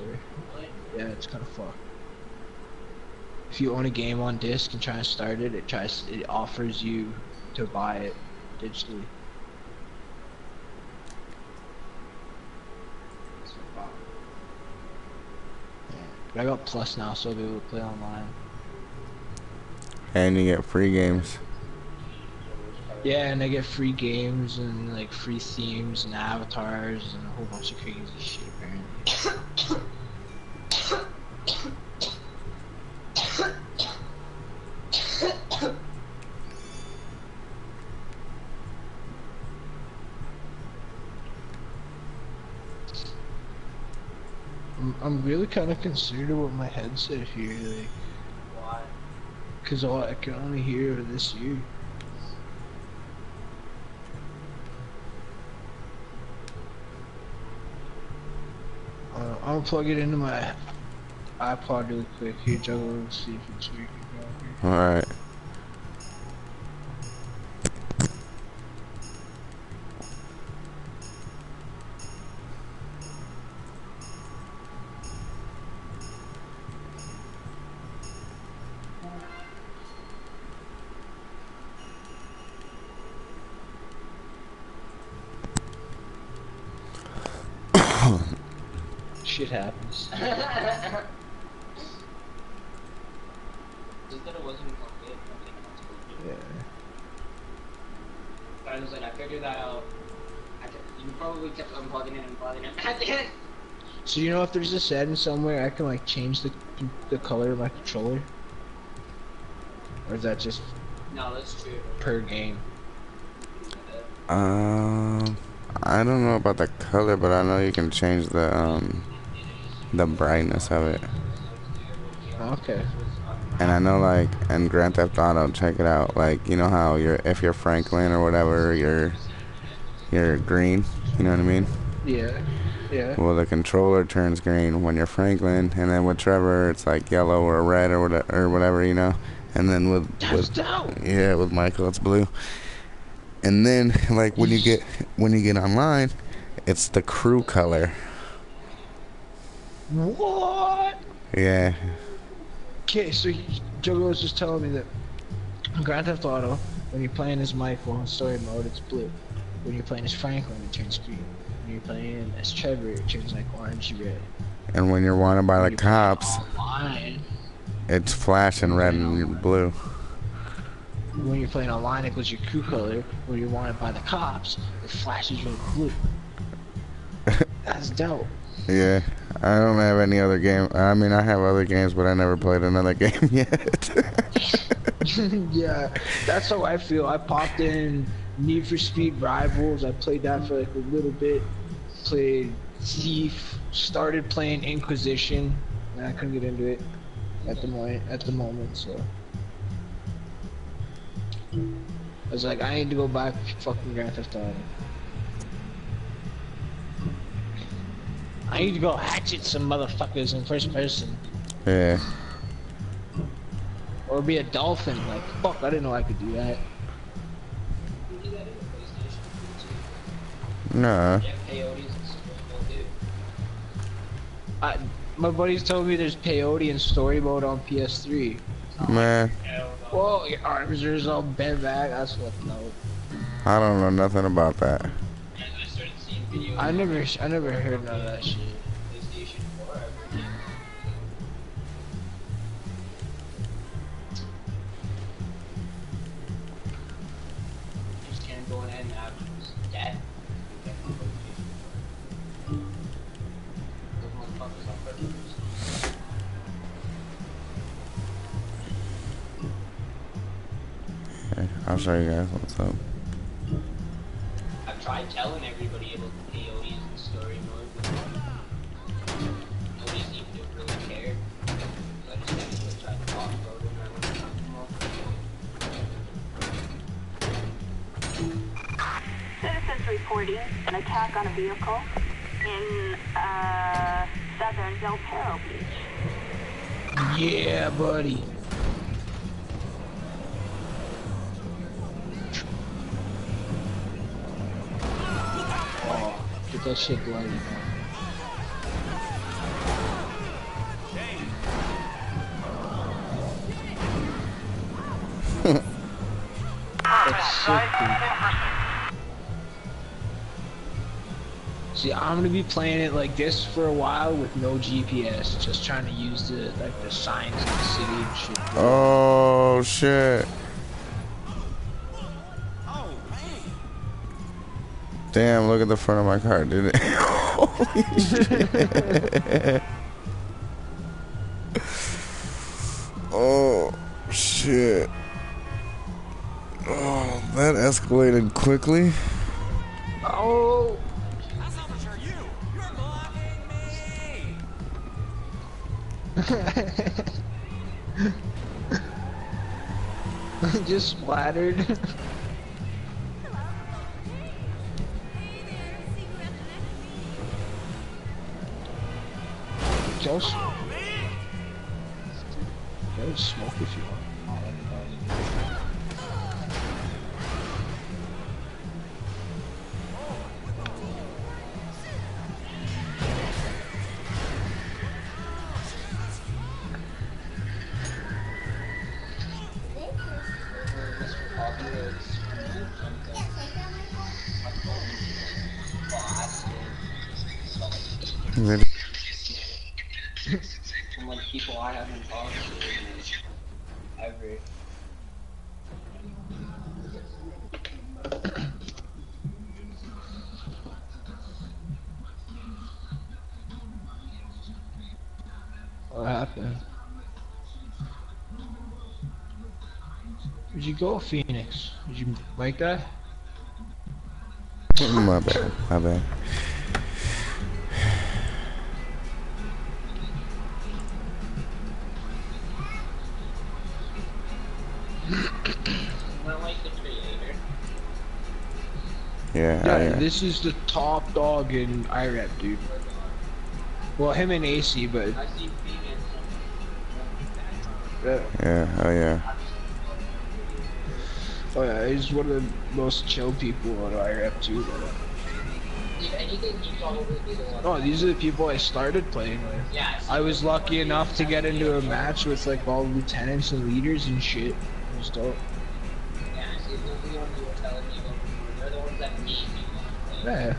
Yeah, it's kind of fucked. If you own a game on disc and try to start it, it tries, it offers you to buy it digitally. But I got Plus now, so I'll be able to play online. And you get free games. Yeah, and I get free games and like free themes and avatars and a whole bunch of crazy shit apparently. I'm, I'm really kind of concerned about my headset here, like. Why? Cause I can only hear this you. Uh, I'll plug it into my iPod really quick. Here, Juggle, see if it's working. Alright. Shit happens. *laughs* Just that it wasn't complete. Okay. Yeah. But I was like, I figured that out. I kept, you probably kept unplugging it and unplugging it. At the end. So you know if there's a setting somewhere I can like change the the color of my controller? Or is that just No, that's true. per game? Um, I don't know about the color, but I know you can change the um the brightness of it. Okay. And I know like in Grand Theft Auto, check it out. Like you know how you're if you're Franklin or whatever, you're you're green. You know what I mean? Yeah. Yeah. Well, the controller turns green when you're Franklin, and then with Trevor, it's like yellow or red or whatever, or whatever you know. And then with with yeah, with Michael, it's blue. And then *laughs* like when you get when you get online, it's the crew color. What? Yeah. Okay, so he- Jogo was just telling me that in Grand Theft Auto, when you're playing as Michael in story mode, it's blue. When you're playing as Franklin, it turns green. When you're playing as Trevor, it turns like orange red. And when you're wanted by the cops, Online, it's flashing red and blue. when you're playing online, it goes your crew color. When you're wanted by the cops, it flashes red and blue. *laughs* That's dope. Yeah. I don't have any other game. I mean, I have other games, but I never played another *laughs* game yet. *laughs* yeah, that's how I feel. I popped in Need for Speed Rivals. I played that for like a little bit. Played Thief. Started playing Inquisition. And I couldn't get into it at the moment. At the moment, so I was like, I need to go back fucking Grand Theft Auto. I need to go hatchet some motherfuckers in first person. yeah. Or be a dolphin. Like, fuck, I didn't know I could do that. Nah. I, my buddies told me there's peyote and story mode on PS3. Man, Whoa, your arms are all bent back. That's what no. I don't know nothing about that. I never, I never heard none of that shit. Just can't go in and out. Just dead. Those motherfuckers are predators. Okay, I'll show you guys what's up. I've tried telling everybody Citizens reporting an attack on a vehicle in uh, southern Del Perro Beach. Yeah, buddy. Oh, get that shit bloody. *laughs* That's sick, dude. See, I'm gonna be playing it like this for a while with no GPS, just trying to use the like the signs in the city and shit. Oh shit. Damn, look at the front of my car, did it? *laughs* Holy shit. *laughs* oh shit. Oh, that escalated quickly. Oh. *laughs* Just splattered. *laughs* Just, just smoke if you want. You go, Phoenix? Did you like that? My bad. My bad. Not like the creator. Yeah, Yeah, uh, this is the top dog in IREP, dude. Well, him and AC, but I see Phoenix. yeah. yeah, oh yeah. Oh yeah, he's one of the most chill people on IREP too. If anything, he'd probably be the. Oh, these are the people I started playing with. I was lucky enough to get into a match with like all lieutenants and leaders and shit. It was dope. Yeah.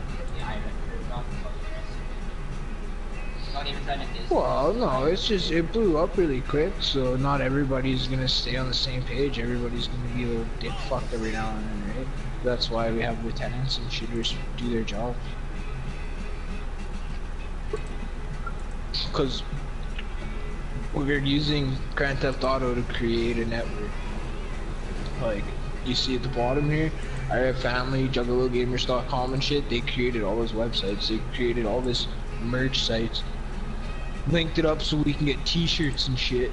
Well, no, it's just it blew up really quick, so not everybody's gonna stay on the same page. Everybody's gonna a little fucked every now and then, right? That's why we have lieutenants and shooters do their job. Because we're using Grand Theft Auto to create a network. Like, you see at the bottom here, I have family, juggalogamers.com and shit, they created all those websites. They created all this merch sites. Linked it up so we can get t-shirts and shit.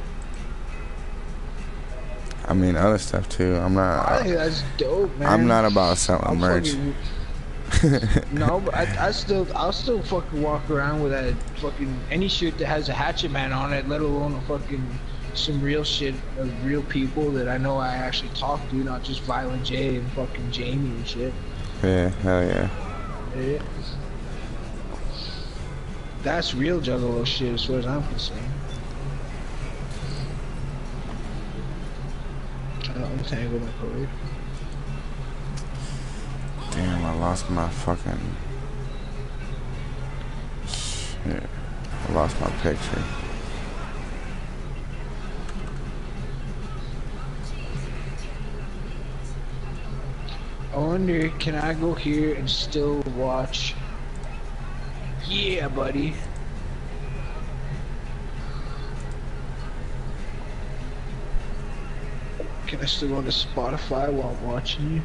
I mean, other stuff too. I'm not. I think that's dope, man. I'm not about selling I'll merch. *laughs* no, but I, I still, I'll still fucking walk around with that fucking any shirt that has a Hatchet Man on it, let alone a fucking some real shit of real people that I know I actually talk to, not just Violent J and fucking Jamie and shit. yeah, hell yeah. Yeah. That's real Juggalo shit as far as I'm concerned. My cord. Damn, I lost my fucking. Shit. I lost my picture. I wonder, can I go here and still watch? Yeah, buddy. I still go to Spotify while I'm watching you?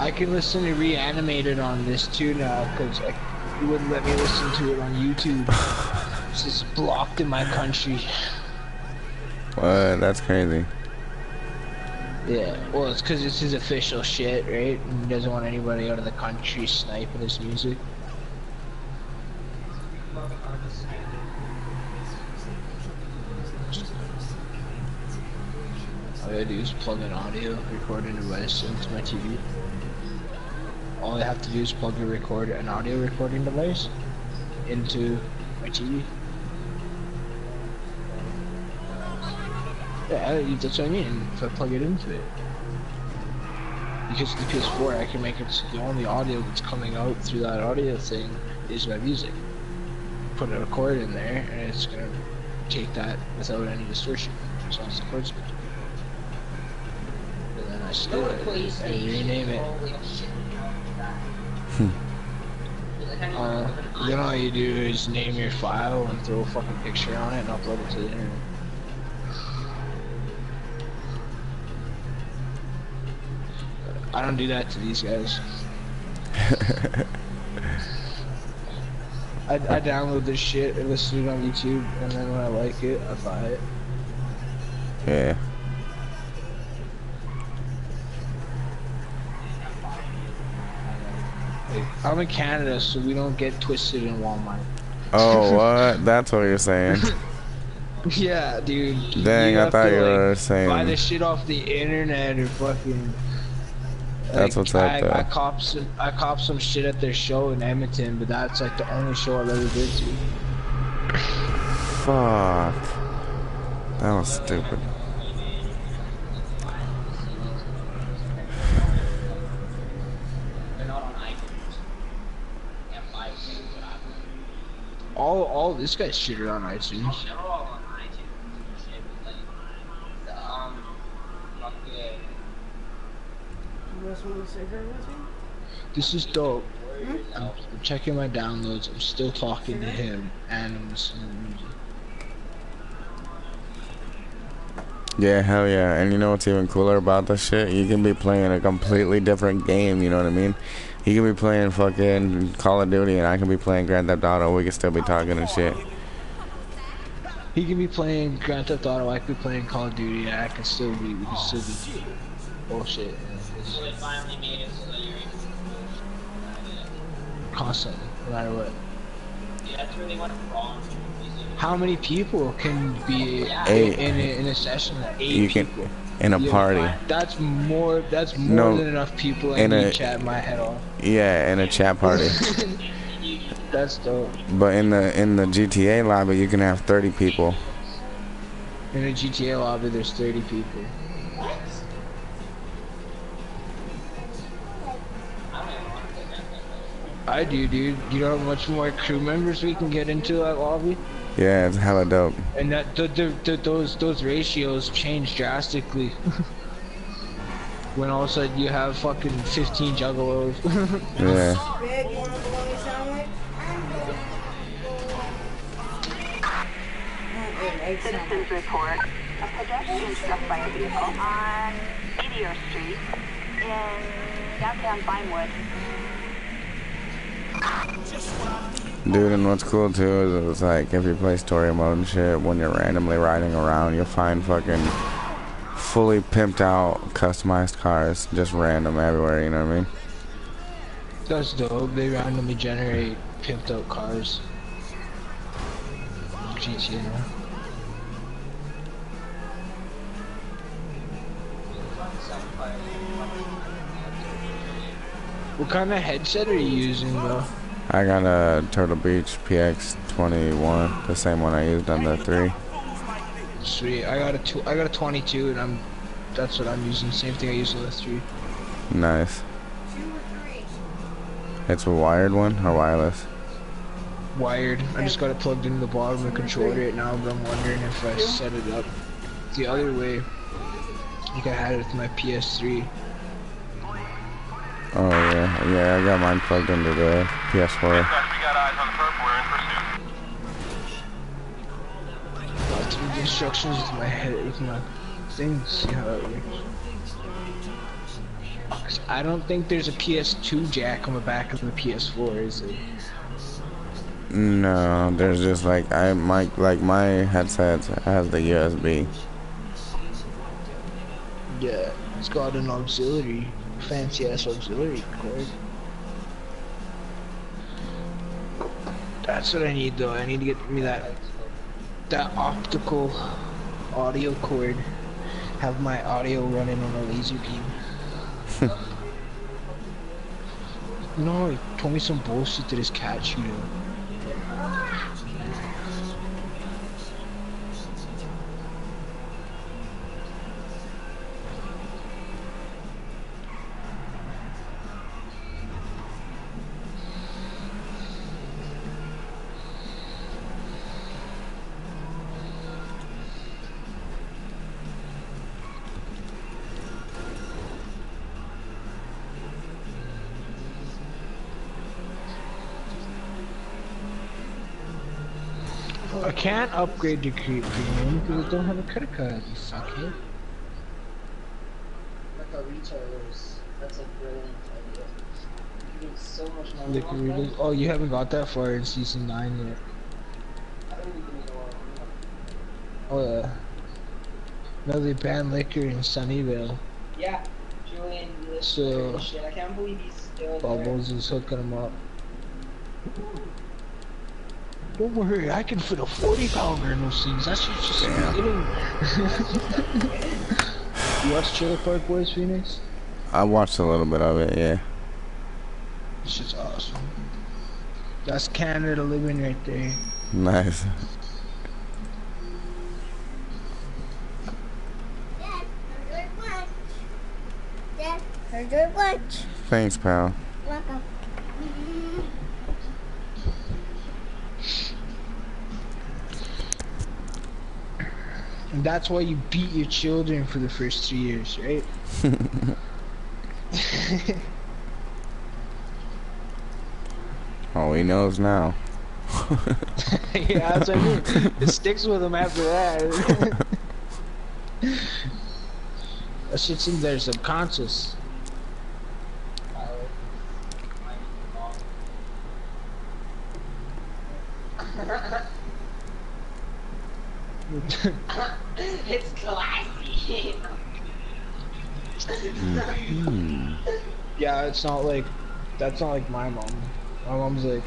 I can listen to Reanimated on this too now, because you wouldn't let me listen to it on YouTube. *laughs* It's just blocked in my country. What? That's crazy. Yeah, well, it's because it's his official shit, right? And he doesn't want anybody out of the country sniping his music. All I gotta do is plug an audio recording device into my TV. All I have to do is plug your record an audio recording device into my TV. Yeah, that's what I mean. If I plug it into it. Because the PS4, I can make it so the only audio that's coming out through that audio thing is my music. Put a record in there, and it's gonna take that without any distortion. So it's the chords good. And then I steal it and rename it. Uh, then all you do is name your file and throw a fucking picture on it and upload it to the internet. I don't do that to these guys. *laughs* I, I download this shit and listen to it on YouTube, and then when I like it, I buy it. Yeah. Like, I'm in Canada, so we don't get Twiztid in Walmart. Oh, *laughs* what? That's what you're saying. *laughs* yeah, dude. Dang, I thought to, you were like, saying- Buy this shit off the internet or fucking. That's what's up, I, though. I cop some, I cop some shit at their show in Edmonton, but that's like the only show I've ever been to. Fuck. That was stupid. They're not on iTunes. They have five things, but I All, all this guy's shit are on iTunes. They're all on iTunes and shit, but like, the, um, fucking, You guys want a cigarette with me? This is dope. I'm, I'm checking my downloads. I'm still talking to him, and I'm listening to music. Yeah, hell yeah. And you know what's even cooler about this shit? You can be playing a completely different game, you know what I mean? You can be playing fucking Call of Duty and I can be playing Grand Theft Auto. We can still be talking and shit. He can be playing Grand Theft Auto. I could be playing Call of Duty. And I can still be. We can still be bullshit. and it's so they finally made it so that you're able to Constantly, no matter what. Yeah, that's where they went wrong. How many people can be Eight. in a, in a session? Eight You can people. in a Yeah, party. That's more. That's more No, than enough people. In a- chat my head off. Yeah, in a chat party. *laughs* That's dope. but in the in the GTA lobby, you can have 30 people. In a GTA lobby, there's 30 people. I do, dude. You know how much more crew members we can get into that lobby? Yeah, it's hella dope. And that th th th those those ratios change drastically. *laughs* when all of a sudden you have fucking 15 juggalos. *laughs* Yeah. Big, you want a bologna sandwich? Citizens report a pedestrian struck by a vehicle on Meteor Street in downtown Vinewood. Dude, and what's cool too is it's like if you play story mode and shit, when you're randomly riding around, you'll find fucking fully pimped out, customized cars, just random everywhere. You know what I mean? That's dope. They randomly generate pimped out cars. GTA. What kind of headset are you using though? I got a Turtle Beach PX21, the same one I used on the three. Sweet. I got a two. I got a 22, and I'm. That's what I'm using. Same thing I used on the three. Nice. It's a wired one or wireless? Wired. I just got it plugged into the bottom of the controller right now, but I'm wondering if I set it up the other way. like I had it with my PS3. Oh yeah, yeah. I got mine plugged into the PS4. Got through the instructions with my head, with my thing. See how it works. 'Cause I don't think there's a PS2 jack on the back of the PS4, is it? No, there's just like I my like my headset has the USB. Yeah. It's got an auxiliary, fancy ass auxiliary cord. That's what I need though. I need to get me that that optical audio cord. Have my audio running on a laser beam. *laughs* no, he told me some bullshit that his cat chewed him. Can't upgrade to create premium because I don't have a credit card, you fuckhead. Like a retailers. That's a brilliant idea. You get so much money. Liquor off that. Readers- Oh, you haven't got that far in season 9 yet. I don't even know. Oh, yeah. No, they banned liquor in Sunnyvale. Yeah, Julian, you So- shit. I can't believe he's still there. Bubbles is hooking them up. Don't worry, I can fit a 40 pounder in those things. That's just just Damn. beginning. *laughs* you watch Trailer Park Boys, Phoenix? I watched a little bit of it, yeah. This shit's awesome. That's Canada living right there. Nice. Dad, here's your lunch. Dad, here's your lunch. Thanks, pal. And that's why you beat your children for the first three years, right? *laughs* oh, he knows now. *laughs* yeah, that's what I mean. It sticks with him after that. *laughs* that shit's in their subconscious. *laughs* it's classy. Yeah, it's not like that's not like my mom. My mom's like,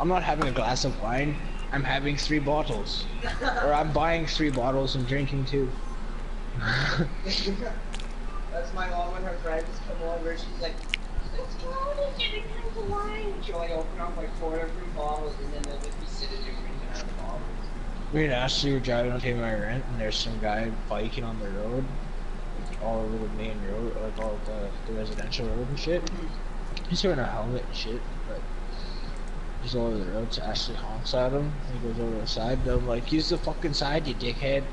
I'm not having a glass of wine. I'm having three bottles, or I'm buying three bottles and drinking two. *laughs* That's my mom and her friends come over. She's like, let's go and get a drink of wine. She'll like open up like four different bottles and then they'll just be sitting there drinking out of the bottles. Me and Ashley were driving to pay my rent, and there's some guy biking on the road, like, all over the main road, like all the, the residential road and shit. He's wearing a helmet and shit, but he's all over the road. So Ashley honks at him. He goes over the side. And I'm like, use the fucking side, you dickhead.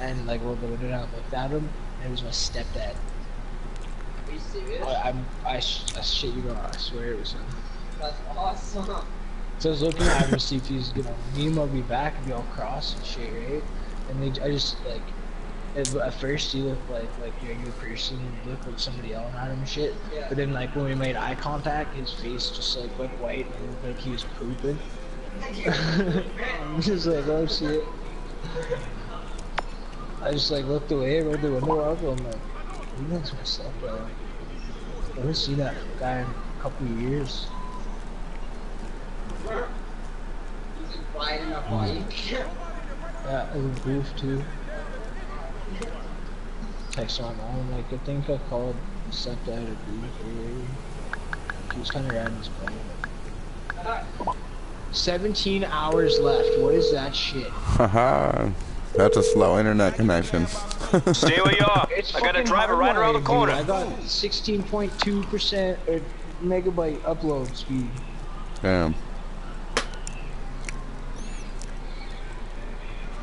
And like rolled the window down, looked at him, and it was my stepdad. Are you serious? I, I'm, I, I shit you not. I swear it was him. That's awesome. So I was looking at him to see if he's gonna him, be back and be all cross and shit, right? And they, I just like, at, at first he looked like like a regular person, he looked like somebody yelling at him and shit. Yeah. But then like when we made eye contact, his face just like went white and looked like he was pooping. I'm *laughs* just like, oh shit. I just like looked away, rolled the window up, and I'm like, he looks myself, bro. I haven't seen that guy in a couple of years. He's like riding a bike. Yeah, it was too. Text my mom, like, I think I called stepdad a booth earlier. He was kind of riding his bike. 17 hours left. What is that shit? Haha. That's a slow internet connection. Stay where you are. It's *laughs* I got a fucking driver right around the corner. dude. I got 16.2% uh, megabyte upload speed. Damn.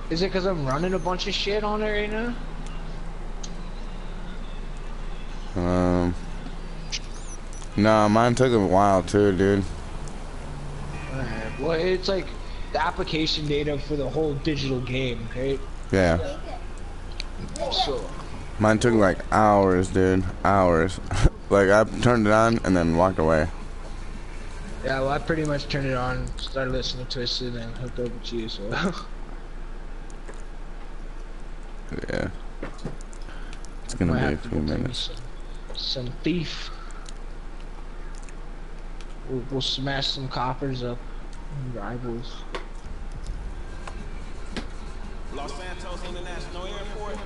Is it because I'm running a bunch of shit on it right now? Um. Nah, mine took a while too, dude. Alright, Well, it's like the application data for the whole digital game, right? Yeah. So, Mine took like hours, dude. Hours. *laughs* like I turned it on and then walked away. yeah, well, I pretty much turned it on, started listening to Twiztid, and then hooked up with you, so. *laughs* Yeah. It's gonna Might be a few minutes. Some, some thief. We'll, we'll smash some coppers up. Rivals. Los Santos International Airport.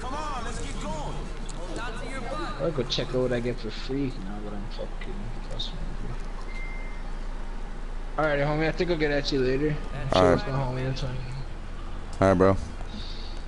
Come on, let's get going. Hold on to your butt. I'll go check out what I get for free now that I'm fucking customer. Alright, homie, I think I'll get at you later. Alright. homie. Alright, bro.